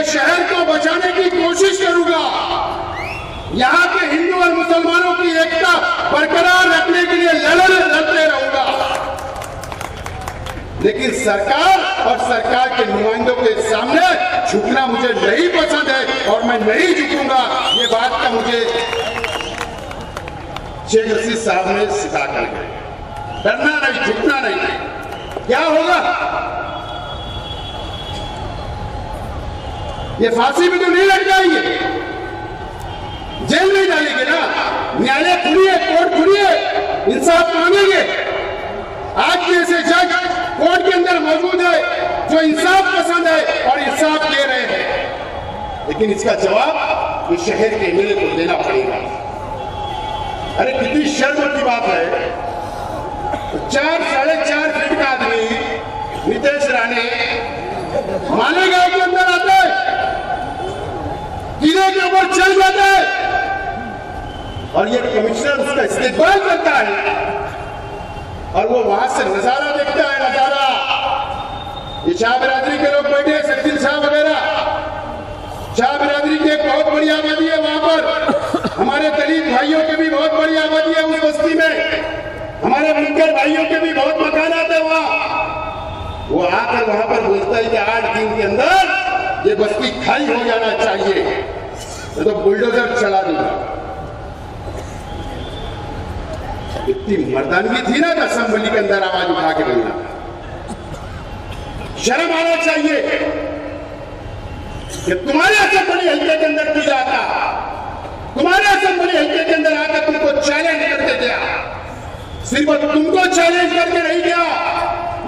यह शहर को बचाने की कोशिश करूँगा। यहाँ के हिंदू और मुसलमानों की एकता बरकरार रखने के लिए लड़न लड़ते रहूँगा। लेकिन सरकार और सरकार के नुमाइंदों के सामने झुकना मुझे नहीं पसंद है और मैं नहीं झुकूँगा। ये बात का मुझे शेख रशीद साहब ने सिखा कर गए डरना नहीं, झुकना नहीं। क्या होगा? ये फांसी भी तो नहीं लग जाएँगे। जेल नहीं डालेंगे ना। न्यायालय खुलिए, कोर्ट खुलिए, इंसाफ मांगेंगे। आज भी ऐसे जज कोर्ट के अंदर मौजूद है, जो इंसाफ पसंद है और इंसाफ दे रहे हैं। लेकिन इसका जवाब इस शहर के एमएलए को देना पड़ेगा। अरे, कितनी शर्म की बात है। चार, साढ़े चार फीट का आदमी नितेश राणे, मालेगांव के अंदर आता किले के ऊपर चल जाता है। और ये कमिश्नर उसका इस्तेमाल करता है। और वो वहाँ से नज़ारा देखता है, नज़ारा। ये शाह बिरादरी के लोग बैठे हैं शकील शाह वगैरह। शाह बिरादरी की एक बहुत बड़ी आबादी है वहाँ पर। हमारे दलित भाइयों की भी बहुत बड़ी आबादी है उस बस्ती में। हमारे बुनकर भाइयों के भी बहुत मकान आते हैं वहाँ। वो आकर वहाँ पर बोलता है कि आठ दिन के अंदर ये बस्ती खाली हो जाना चाहिए। मैं तो बुलडोजर चला दूँगा। इतनी मर्दानगी थी ना असेंबली के अंदर आवाज़ उठा के बोलना। शर्म आना चाहिए कि तुम्हारे असेंबली हल्के के अंदर क्यों जाता तुम्हारे असेंबली हल्के के अंदर आकर तुमको चैलेंज करके गया। सिर्फ़ तुमको चैलेंज करके नहीं गया।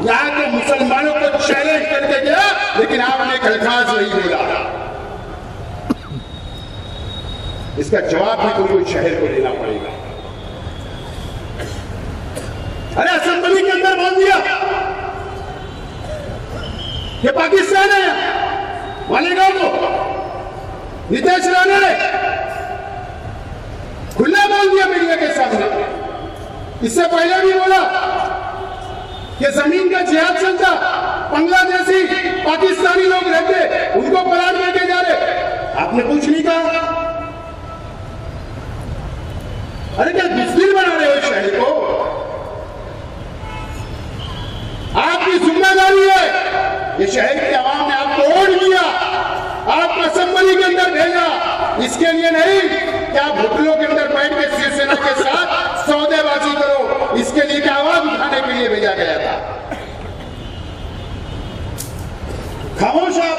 यहाँ के मुसलमानों चैलेंज करके गया, लेकिन आपने एक अल्फाज नहीं बोला। इसका जवाब भी इस शहर को देना पड़ेगा। अरे असेंबली के अंदर बोल दिया ये पाकिस्तान है, मालेगांव को। नितेश राणा ने खुला बोल दिया मीडिया के सामने। इससे पहले भी बोला कि ज़मीन का जिहाद चलता बांग्लादेशी, पाकिस्तानी लोग रहते, उनको पलाट लेके जा रहे। आपने कुछ नहीं कहा। अरे क्या दुश्मन बना रहे हो इस शहर को? आपकी ज़िम्मेदारी है। ये शहर की आवाम ने आपको ओढ़ दिया। आपको असेंबली के अंदर भेजा। इसके लिए नहीं कि आप के अंदर बैठ के शिवसेना के साथ सौदेबाजी करो? इसके लिए क्या आवाज़ उठाने के लिए भेजा गया था? खामोश आप।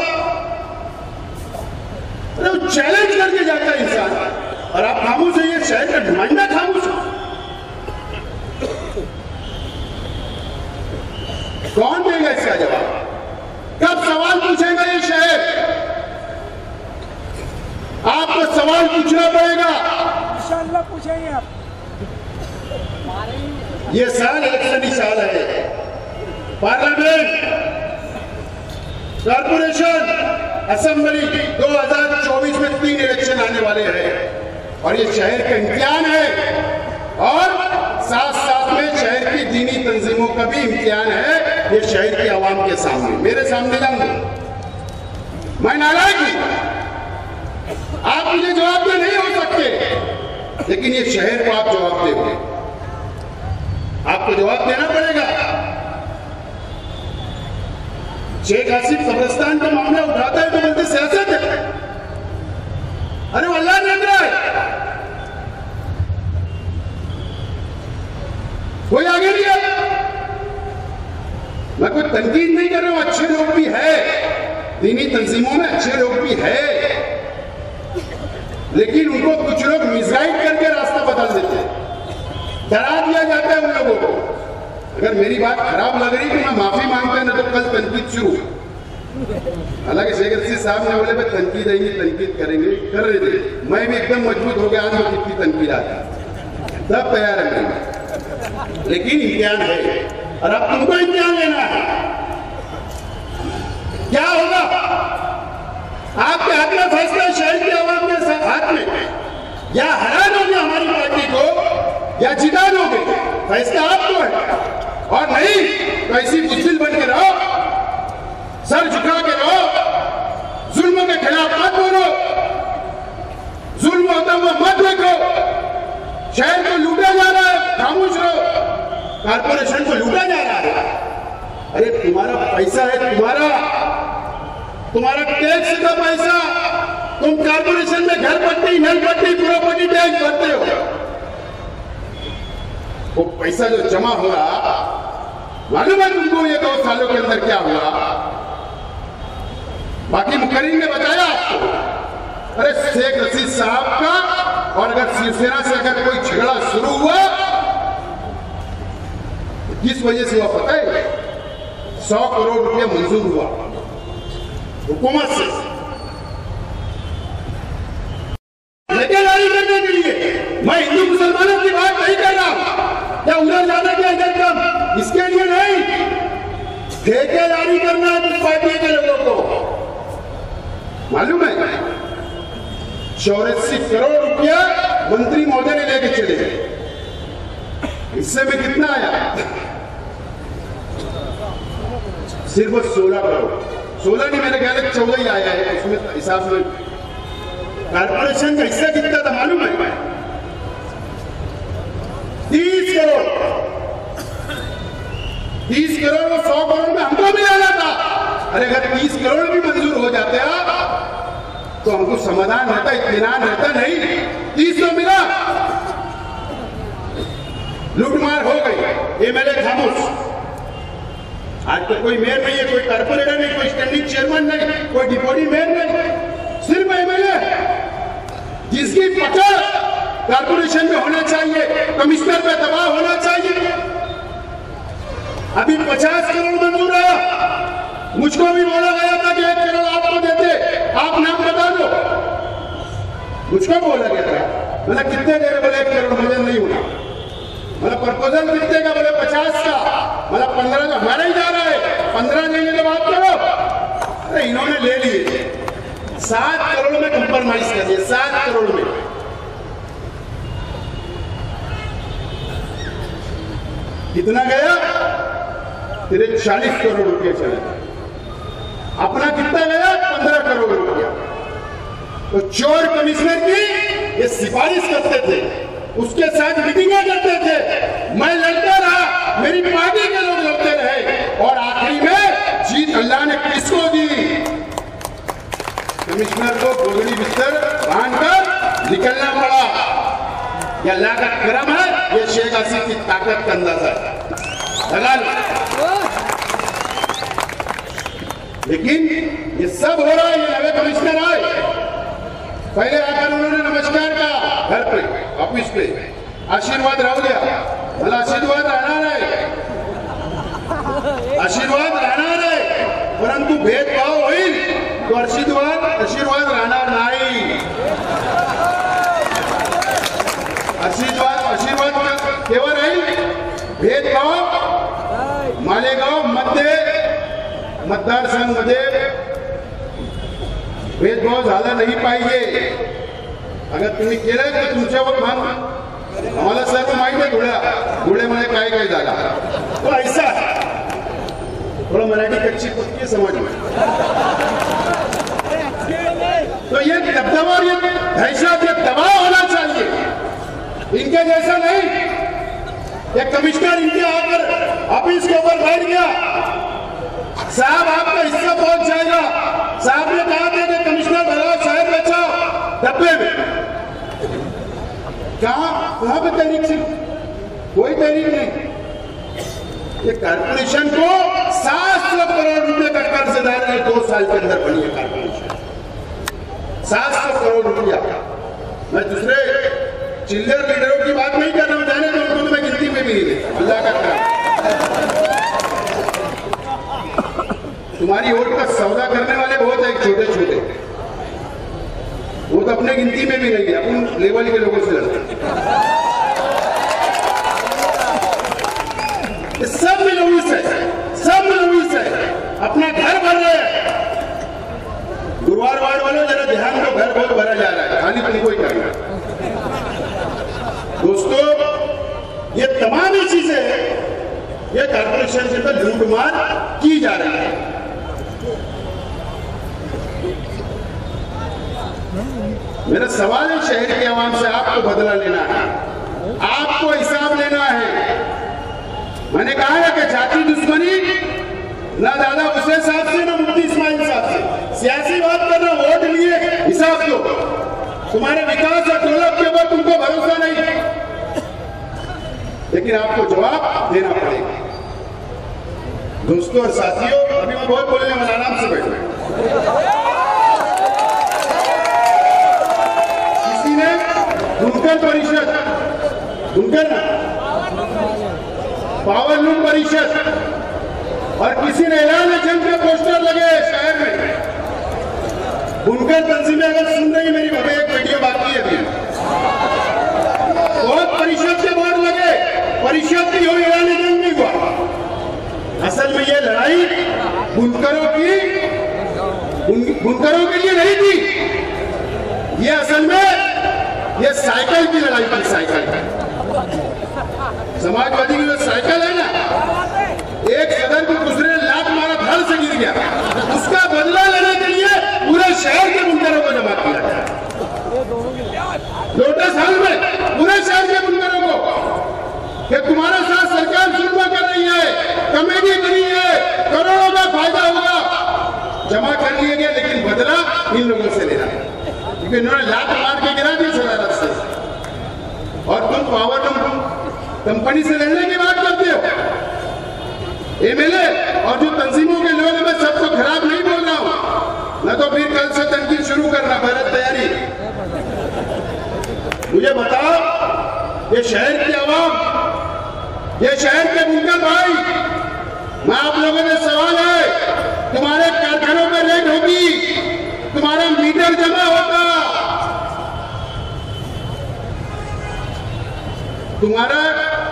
अरे वो चैलेंज करके जाता है इंसान। और आप खामोश है, ये शहर का नुमाइंदा खामोश कौन देगा इसका जवाब? कब सवाल पूछेगा ये शहर? आपको सवाल पूछना पड़ेगा। पूछेंगे आप। ये साल इलेक्शन साल है। पार्लियामेंट कारपोरेशन असेंबली 2024 में तीन इलेक्शन आने वाले हैं। और ये शहर का इम्तिहान है। और साथ साथ में शहर की दीनी तंजीमों का भी इम्तिहान है। ये शहर की आवाम के सामने। मेरे सामने दो मैं नाराज़ हूँ। आप मुझे जवाब दे नहीं हो सकते। लेकिन ये शहर को आप जवाब देंगे आपको जवाब देना पड़ेगा। शेख आसिफ कब्रस्तान का मामला उठाता है तो बोलते सियासत है। अरे अल्लाह ने है। कोई आगे नहीं है। मैं कोई तनकीद नहीं कर रहा हूँ, अच्छे लोग भी है। दीनी तंजीमों में अच्छे लोग भी है। लेकिन उनको कुछ लोग मिसगाइड करके रास्ता बदल देते हैं। डरा दिया जाता है उन लोगों को। अगर मेरी बात खराब लग रही तो मैं माफ़ी माँगता है, ना तो कल तनकीद शुरू हालाँकि शेख रशीद साहब ने बोले भाई तनकीद आएँगे, तनकीद करेंगे। कर रहे थे। मैं भी एकदम मज़बूत हो गया, आज कितनी तनकीद आती सब तैयार है मेरी लेकिन इम्तिहान है। और अब तुमको इम्तिहान लेना है। क्या होगा? आपके हाथ में फैसला शहर की आवाम के साथ हाथ में या हरा दोगे हमारी पार्टी को, या जिता दोगे फैसला आपको है। और नहीं तो ऐसी बुजिल बन के रहो, सर झुका के रहो, जुल्म के खिलाफ मत बोलो, जुल्म होता हुआ मत देखो। शहर को लूटा जा रहा है, खामोश रहो। कारपोरेशन को लूटा जा रहा है। अरे, तुम्हारा पैसा है, तुम्हारा। तुम्हारा टैक्स का पैसा तुम कारपोरेशन में घर पट्टी, नल पट्टी प्रॉपर्टी टैक्स भरते हो। वो पैसा जो जमा हुआ, मालूम है तुमको ये दो सालों के अंदर क्या हुआ? बाकी मुकरीन ने बताया अरे शेख रशीद साहब का और अगर शिवसेना से अगर कोई झगड़ा शुरू हुआ तो किस वजह से हुआ पता है? सौ करोड़ रुपया मंजूर हुआ। हुकूमत से। करने के लिए मैं हिंदू मुसलमानों की बात नहीं रहा। इसके लिए नहीं। ठेकेदारी करना के लोगों को। मालूम है? चौरासी करोड़ रुपया मंत्री महोदय ने लेके चले। गए हिस्से में कितना आया? सिर्फ़ सोलह करोड़। सोलह नहीं मेरे ख्याल चौदह ही आया है उसमें हिसाब में कारपोरेशन का हिस्सा कितना था मालूम है तीस करोड़ तीस करोड़ वो सौ करोड़ में हमको भी आना था अरे अगर तीस करोड़ भी मंजूर हो जाते तो हमको समाधान रहता इतमान रहता नहीं। तीस तो मिला। लूटमार हो गई। एमएलए खामोश। आज तो कोई मेयर नहीं है, कोई कारपोरेटर नहीं, कोई स्टैंडिंग चेयरमैन नहीं, कोई डिप्टी मेयर नहीं, सिर्फ़ एमएलए। जिसकी पकड़ कारपोरेशन में होना चाहिए, कमिश्नर पे दबाव होना चाहिए। अभी पचास करोड़ मंजूर आया मुझको भी बोला गया था कि एक करोड़ आपको देते, आप नाम बता दो। मुझको बोला गया था। मतलब कितने देर बोले एक करोड़ मुझे नहीं होना मतलब प्रपोजल कितने का बोले पचास का। मतलब पंद्रह का। हमारा ही जा रहा है। पंद्रह देंगे तो बात करो। अरे, इन्होंने ले लिए। सात करोड़ में कंप्रोमाइज कर दिया, सात करोड़ में। कितना गया? तेरे चालीस करोड़ रुपए चले। अपना कितना गया? पंद्रह करोड़ रुपया। तो चोर कमिश्नर की ये सिफारिश करते थे। उसके साथ मीटिंगें करते थे। मैं लड़ता रहा। मेरी पार्टी के लोग लड़ते रहे। और आखिरी में जीत अल्लाह ने किसको दी? कमिश्नर को गोगड़ी बिस्तर बांधकर निकलना पड़ा। ये अल्लाह का क्रम है। ये शेख हसीन की ताकत का अंदाज़ा है। लेकिन ये सब हो रहा है। ये नवे कमिश्नर आए। पहले आकर उन्होंने नमस्कार कहा। घर ऑफिस पे आशीर्वाद राहू द्या. मला आशीर्वाद राहणार आहे. आशीर्वाद राहणार आहे. परंतु भेदभाव होईल. तो आशीर्वाद आशीर्वाद राहणार नाही. आशीर्वाद आशीर्वाद केव्हा राहील. भेदभाव मालेगावमध्ये मतदारसंघमध्ये भेदभाव झाला नाही पाहिजे. अगर तुम्ही केलं तर तुमच्यावर मान आम्हाला सर्व माहिती आहे धुळ्या. धुळ्यामध्ये काय काय झाला तो ऐसा. थोड़ा मराठी कच्ची पक्की समझ तो ये दबदबा ये दहशत ये दबाव होना चाहिए इनके जैसा नहीं. ये कमिश्नर इनके आकर ऑफ़िस के ऊपर बैठ गया साहब, आपका हिस्सा पहुँच जाएगा. साहब ने कहा कमिश्नर भगाओ साहब बचाओ. डब्बे में. कहा, कहाँ पे तहरीक से? कोई तहरीक नहीं। ये कारपोरेशन को सात सौ करोड़ रुपए का कर्जदार है, दो साल के अंदर बनी है कारपोरेशन सात सौ करोड़ रुपया। मैं दूसरे चिल्लर लीडरों की बात नहीं कर रहा हूँ जाने तो उनको तो मैं गिनती में भी नहीं लेता अल्लाह का करम तुम्हारी वोट का सौदा करने वाले बहुत है छोटे छोटे वो तो अपने गिनती में भी नहीं है, अपन लेवल के लोगों से लड़ते सब मिलूस है सब मिलूस है अपना घर भर रहे हैं। गुरुवार वार वालों, जरा ध्यान दो, घर बहुत भरा जा रहा है खाली तुमको ही करना दोस्तों, ये तमाम चीज़ें ये कारपोरेशन से तो लूटमार की जा रही है। मेरा सवाल है, शहर के आवाम से आपको बदला लेना है। आपको हिसाब लेना है। मैंने कहा है कि जाति दुश्मनी, ना दादा हुसैन साहब से, ना मुफ्ती इस्माइल साहब से। सियासी बात करना वोट लिए, हिसाब दो। तुम्हारे विकास और डेवलप के ऊपर तुमको भरोसा नहीं। लेकिन आपको जवाब देना पड़ेगा। दोस्तों और साथियों, अभी मैं बहुत बोलने वाला आराम से बैठो। बुनकर परिषद। ना पावर लूम परिषद। और किसी ने ऐलान जंग के पोस्टर लगे शहर में। बुनकर तंजीमें अगर सुन रही मेरी अभी एक वीडियो बाकी है बहुत परिषद के बोर्ड लगे। परिषद भी हुई ऐलान जंग नहीं हुआ। असल में ये लड़ाई बुनकरों की बुनकरों के लिए नहीं थी। ये असल में ये साइकिल की लड़ाई थी साइकिल। समाजवादी की जो साइकिल है ना? एक सदन को ने लात मारा धर से गिर गया। उसका बदला लेने के लिए पूरे शहर के बुनकरों को जमा किया लोटस हाल में, पूरे शहर के बुनकरों को। कि तुम्हारे साथ सरकार जुल्म कर रही है, कमेटी बनी है, करोड़ों का फ़ायदा होगा। जमा कर लिए गए, लेकिन बदला इन लोगों से लेना है। क्योंकि इन्होंने लात मार के गिरा दी सदारत से। और तुम पावर तुम कंपनी से लड़ने की बात करते हो। एमएलए और जो तंजीमों के लोग मैं सबको खराब नहीं बोल रहा हूँ न तो फिर कल से तनकीद शुरू करना, भारत तैयारी। मुझे बताओ, ये शहर की आवाम, ये शहर के बुनकर भाई, मैं आप लोगों से सवाल है, तुम्हारे कारखानों में रेट होगी, तुम्हारा मीटर जमा होगा। तुम्हारा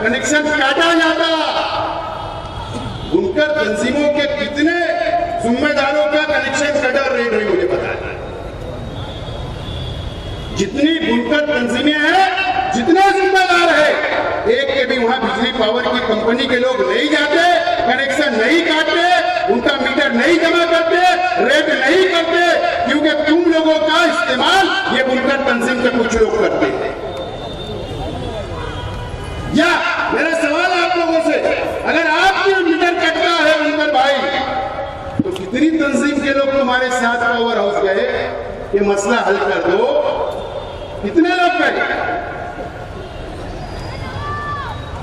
कनेक्शन काटा जाता। बुनकर तंजीमों के कितने जिम्मेदारों का कनेक्शन कटा रेट हुई मुझे बताया जितनी बुनकर तंजीमें हैं, जितने जिम्मेदार है, एक के भी वहाँ बिजली पावर की कंपनी के लोग नहीं जाते कनेक्शन नहीं काटते, उनका मीटर नहीं जमा करते रेट नहीं करते, क्योंकि तुम लोगों का इस्तेमाल ये बुनकर तंजीम के कुछ लोग करते हैं। या, मेरा सवाल आप लोगों से, अगर आपके मीटर कटता है बुनकर भाई तो कितनी तंजीम के लोग तुम्हारे साथ पावर हाउस गए ये मसला हल कर दो? कितने लोग गए?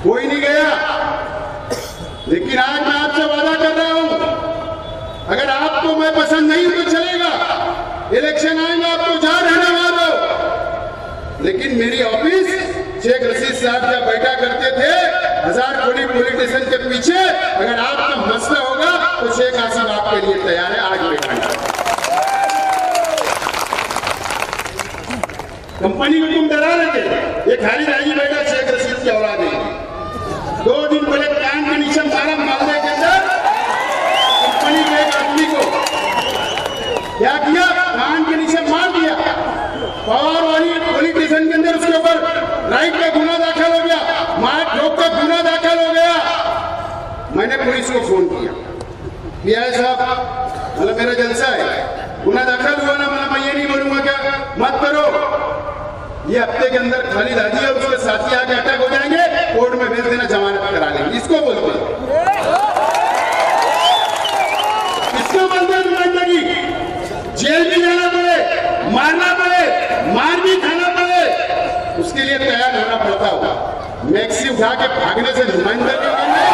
कोई नहीं गया। लेकिन आज मैं आपसे वादा कर रहा हूँ, अगर आपको मैं पसंद नहीं तो चलेगा। इलेक्शन आएगा आपको जहाँ रहने वालों लेकिन मेरी ऑफ़िस शेख रशीद साहब जब बैठा करते थे? हज़ार कोड़ी पुलिस स्टेशन के पीछे। अगर आपका मसला होगा तो शेख आसिम आपके लिए तैयार है, आज बैठा कंपनी को तुम डरा रहे थे। ये खाली राज़ी बैठा शेख रशीद के औलाद दो दिन पहले कान के नीचे मारा मालदे के अंदर कंपनी के एक राइट का गुना दाखिल हो गया मार ठोक का गुना दाखिल हो गया पुलिस को फ़ोन किया। पीआई साहब मतलब मेरा जलसा है। गुना दाखिल हुआ ना मतलब मैं ये नहीं बोलूँगा क्या? मत करो। ये हफ़्ते के अंदर खाली दादी और उसके साथी आके अटैक हो जाएँगे, कोर्ट में भेज देना, जमानत करा लेंगे। इसको बोलते इसको बोलते हैं जेल भी जाना पड़े, मारना पड़े, मार भी खाना पड़े, उसके लिए तैयार होना पड़ता होगा। मैक्सी उठा के भागने से नुमाइंदगी नहीं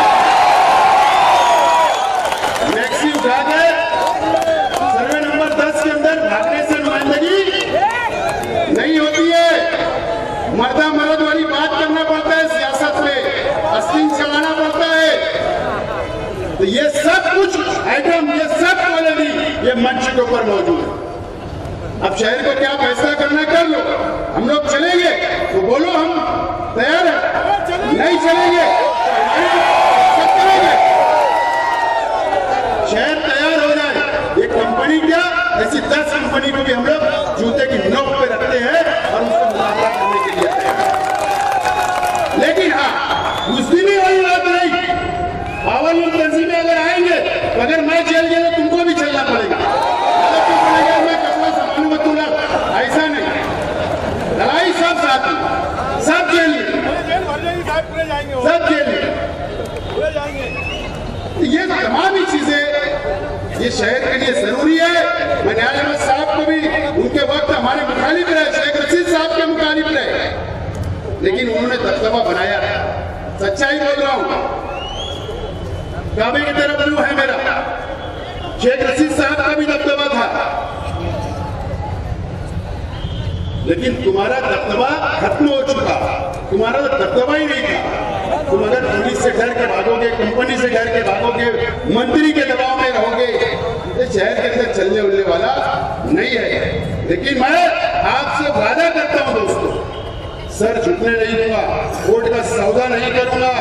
मैक्सी उठा के सर्वे नंबर 10 के अंदर भागने से नुमाइंदगी नहीं होती है मर्दा मर्द वाली बात करना पड़ता है सियासत में अस्तीन चलाना पड़ता है तो ये सब कुछ आइटम ये सब क्वालिटी मंच के ऊपर मौजूद है। अब शहर को क्या फैसला करना कर लो। हम लोग चलेंगे। तो बोलो, हम तैयार है। नहीं चलेंगे तो शहर तैयार हो जाए ये कंपनी क्या? ऐसी दस कंपनी को भी हम लोग जूते की नोक पे रखते हैं और उसको मुकाबला करने के लिए लेकिन हाँ दिन ही वही बात नहीं। पावर लूम तंजीमें अगर आएँगे तो अगर मैं जेल गया तो तुमको भी चलना पड़ेगा अगर तुम बोलेगे मैं कपड़ा संभालूँगा तू ना ऐसा नहीं लड़ाई सब साथ में सब जेल में सब जेल में ये तमाम ही। चीज़ें ये शहर के लिए ज़रूरी है। मैं न्याय साहब को भी उनके वक्त हमारे मुखालिफ रहे शेख रशीद साहब के मुखालिफ रहे। लेकिन उन्होंने दबदबा बनाया। सच्चाई बोल रहा हूँ। काबे की तरफ़ रू है मेरा। शेख रशीद साहब का भी दबदबा था। लेकिन तुम्हारा दबदबा खत्म हो चुका। तुम्हारा तो दबदबा ही नहीं था। तुम अगर पुलिस से डर के भागोगे कंपनी से डर के भागोगे, मंत्री के दबाव में रहोगे शहर के अंदर चलने उलने वाला नहीं है। लेकिन मैं आपसे वादा करता हूँ दोस्तों, सर झुकने नहीं दूँगा कोर्ट का सौदा नहीं करूँगा।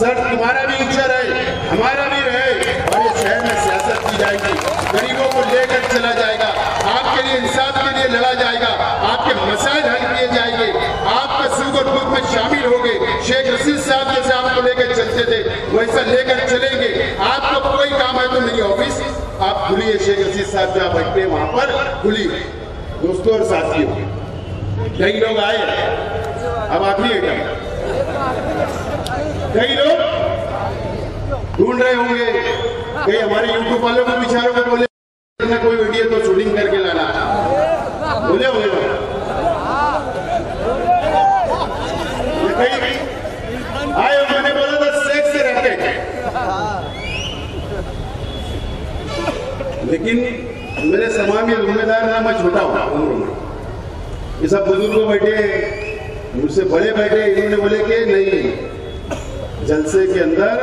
सर, तुम्हारा भी ऊँचा रहे हमारा भी रहे। और ये शहर में सियासत की जाएगी, गरीबों को लेकर चला जाएगा, आपके लिए इंसाफ के लिए लड़ा जाएगा आपके मसाइल हल किए जाएँगे आपका सुख और दुख में शामिल हो गए शेख रशीद साहब जैसे आपको लेकर चलते थे। वैसा लेकर चलेंगे। आपको कोई काम है तो मेरी ऑफ़िस। आप खुलिए शेख रशीद साहब जहाँ बैठते वहाँ पर खुलिए दोस्तों और साथियों, कई लोग आए। अब आखिरी है कई लोग ढूंढ रहे होंगे। कई हमारे यूट्यूब वालों को, बिचारों को बोले कोई वीडियो तो शूटिंग करके लाना बोले होंगे ना ये आए बोला था सेक्स से रहते लेकिन मेरे समाज में जिम्मेदार ना मैं छोटा हूँ। उम्र में ये सब बुज़ुर्ग बैठे, मुझसे बड़े बैठे, इन्होंने बोले कि नहीं, जलसे के अंदर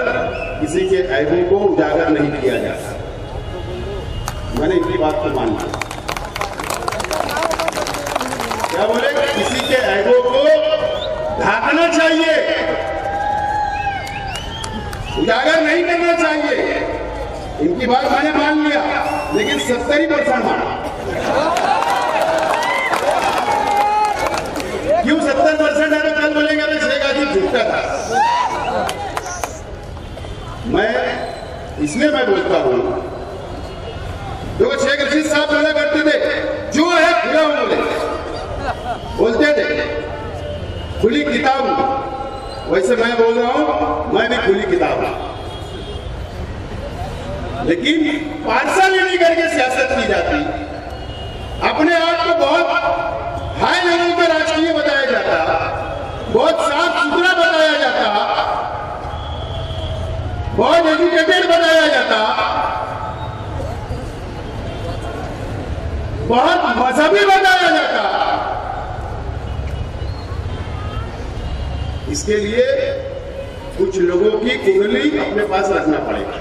किसी के ऐबों को उजागर नहीं किया जाता। मैंने इनकी बात को मान लिया। क्या बोले? किसी के ऐबों को ढाकना चाहिए। उजागर नहीं करना चाहिए। इनकी बात मैंने मान लिया, लेकिन सत्तर ही परसेंट माना। क्यों सत्तर परसेंट है तो कल बोलेंगे अरे शेख आदिम झूठा था। मैं, इसलिए मैं बोलता हूँ, देखो शेख रशीद साहब बोला करते थे, जो है खुला हूँ बोले बोलते थे खुली किताब वैसे मैं बोल रहा हूँ, मैं भी खुली किताब हूँ। लेकिन पार्सल नहीं करके सियासत की जाती। अपने आप को बहुत हाई लेवल पर राजकीय बताया जाता, बहुत साफ़ सुथरा बताया जाता, बहुत एजुकेटेड बताया जाता। बहुत मजहबी बताया जाता। इसके लिए कुछ लोगों की कुंडली अपने पास रखना पड़ेगा।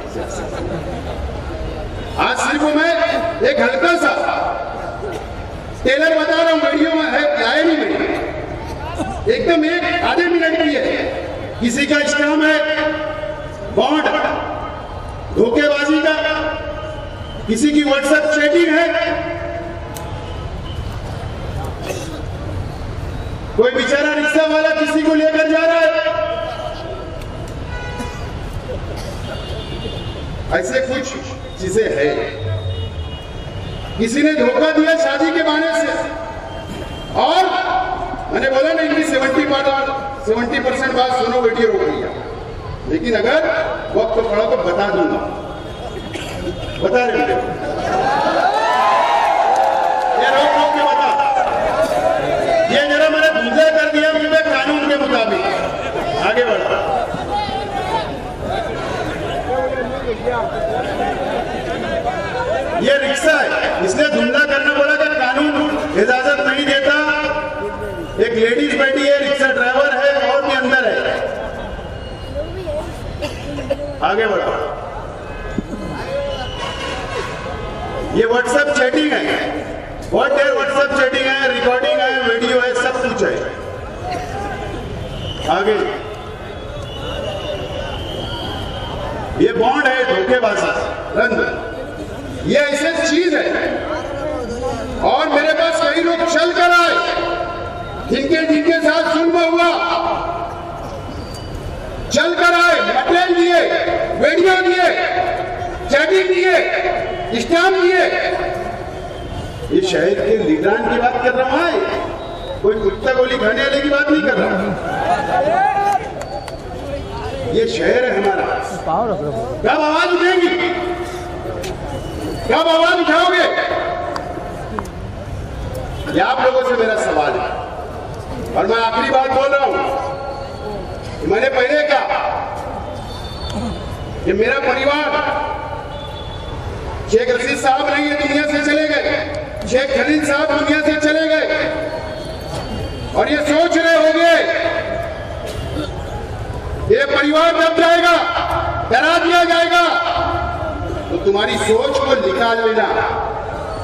आज सिर्फ़ मैं एक हल्का सा टेलर बता रहा हूँ, वीडियो में है लाए नहीं मैंने एकदम एक आधे मिनट की है। किसी का स्टाम है बॉन्ड, धोखेबाजी का। किसी की व्हाट्सएप चैटिंग है कोई बेचारा रिक्शा वाला किसी को लेकर जा रहा है? ऐसे कुछ चीज़ें है। किसी ने धोखा दिया शादी के बहाने से। और मैंने बोला, नहीं कि सेवेंटी पार्ट सेवेंटी परसेंट बात सुनो, बेटी रोक लिया लेकिन अगर वक्त पड़ा तो बता दूँगा। बता रहे बेटे ये रोक रोक के बता ये जरा मैंने दूसरे कर दिया मुझे कानून के मुताबिक आगे बढ़ा ये रिक्शा है। इसने धुंधला करना बोला कि कानून इजाज़त नहीं देता। एक लेडीज़ बैठी है, रिक्शा ड्राइवर है, और भी अंदर है। आगे बढ़ो। ये व्हाट्सएप चैटिंग है। व्हाट्सएप चैटिंग है? रिकॉर्डिंग है वीडियो है, सब कुछ है। आगे। ये बॉन्ड है धोखेबाजी, रंग। ये ऐसे चीज़ है। और मेरे पास कई लोग चल कर आए। जिनके जिनके साथ जुल्म हुआ। चल कर आए मटेरियल दिए वीडियो दिए चैटिंग दिए स्टैम्प दिए ये शहर के लीडरान की बात कर रहा है। कोई कुत्ता गोली खाने वाले की बात नहीं कर रहा? ये शहर है हमारा। कब आवाज़ उठेंगी? कब आवाज़ उठाओगे? ये आप लोगों से मेरा सवाल है। और मैं आखिरी बात बोल रहा हूँ मैंने पहले कहा कि मेरा परिवार शेख रशीद साहब नहीं है, दुनिया से चले गए। शेख खलील साहब दुनिया से चले गए। और ये सोच रहे होंगे। ये परिवार दब जाएगा, डरा दिया जाएगा। तो तुम्हारी सोच को निकाल लेना।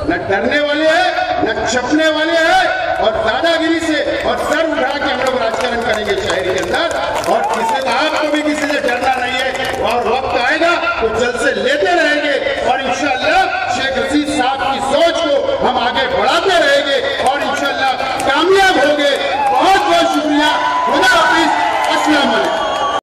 न डरने वाले हैं, न छपने वाले हैं, और दादागिरी से और सर उठा के हम लोग राजकरण करेंगे शहर के अंदर। और किसी आपको भी किसी से डरना नहीं है। और वक्त आएगा तो जल से लेते रहेंगे। और इंशाल्लाह, शेख रशीद साहब की सोच को हम आगे बढ़ाते रहेंगे Without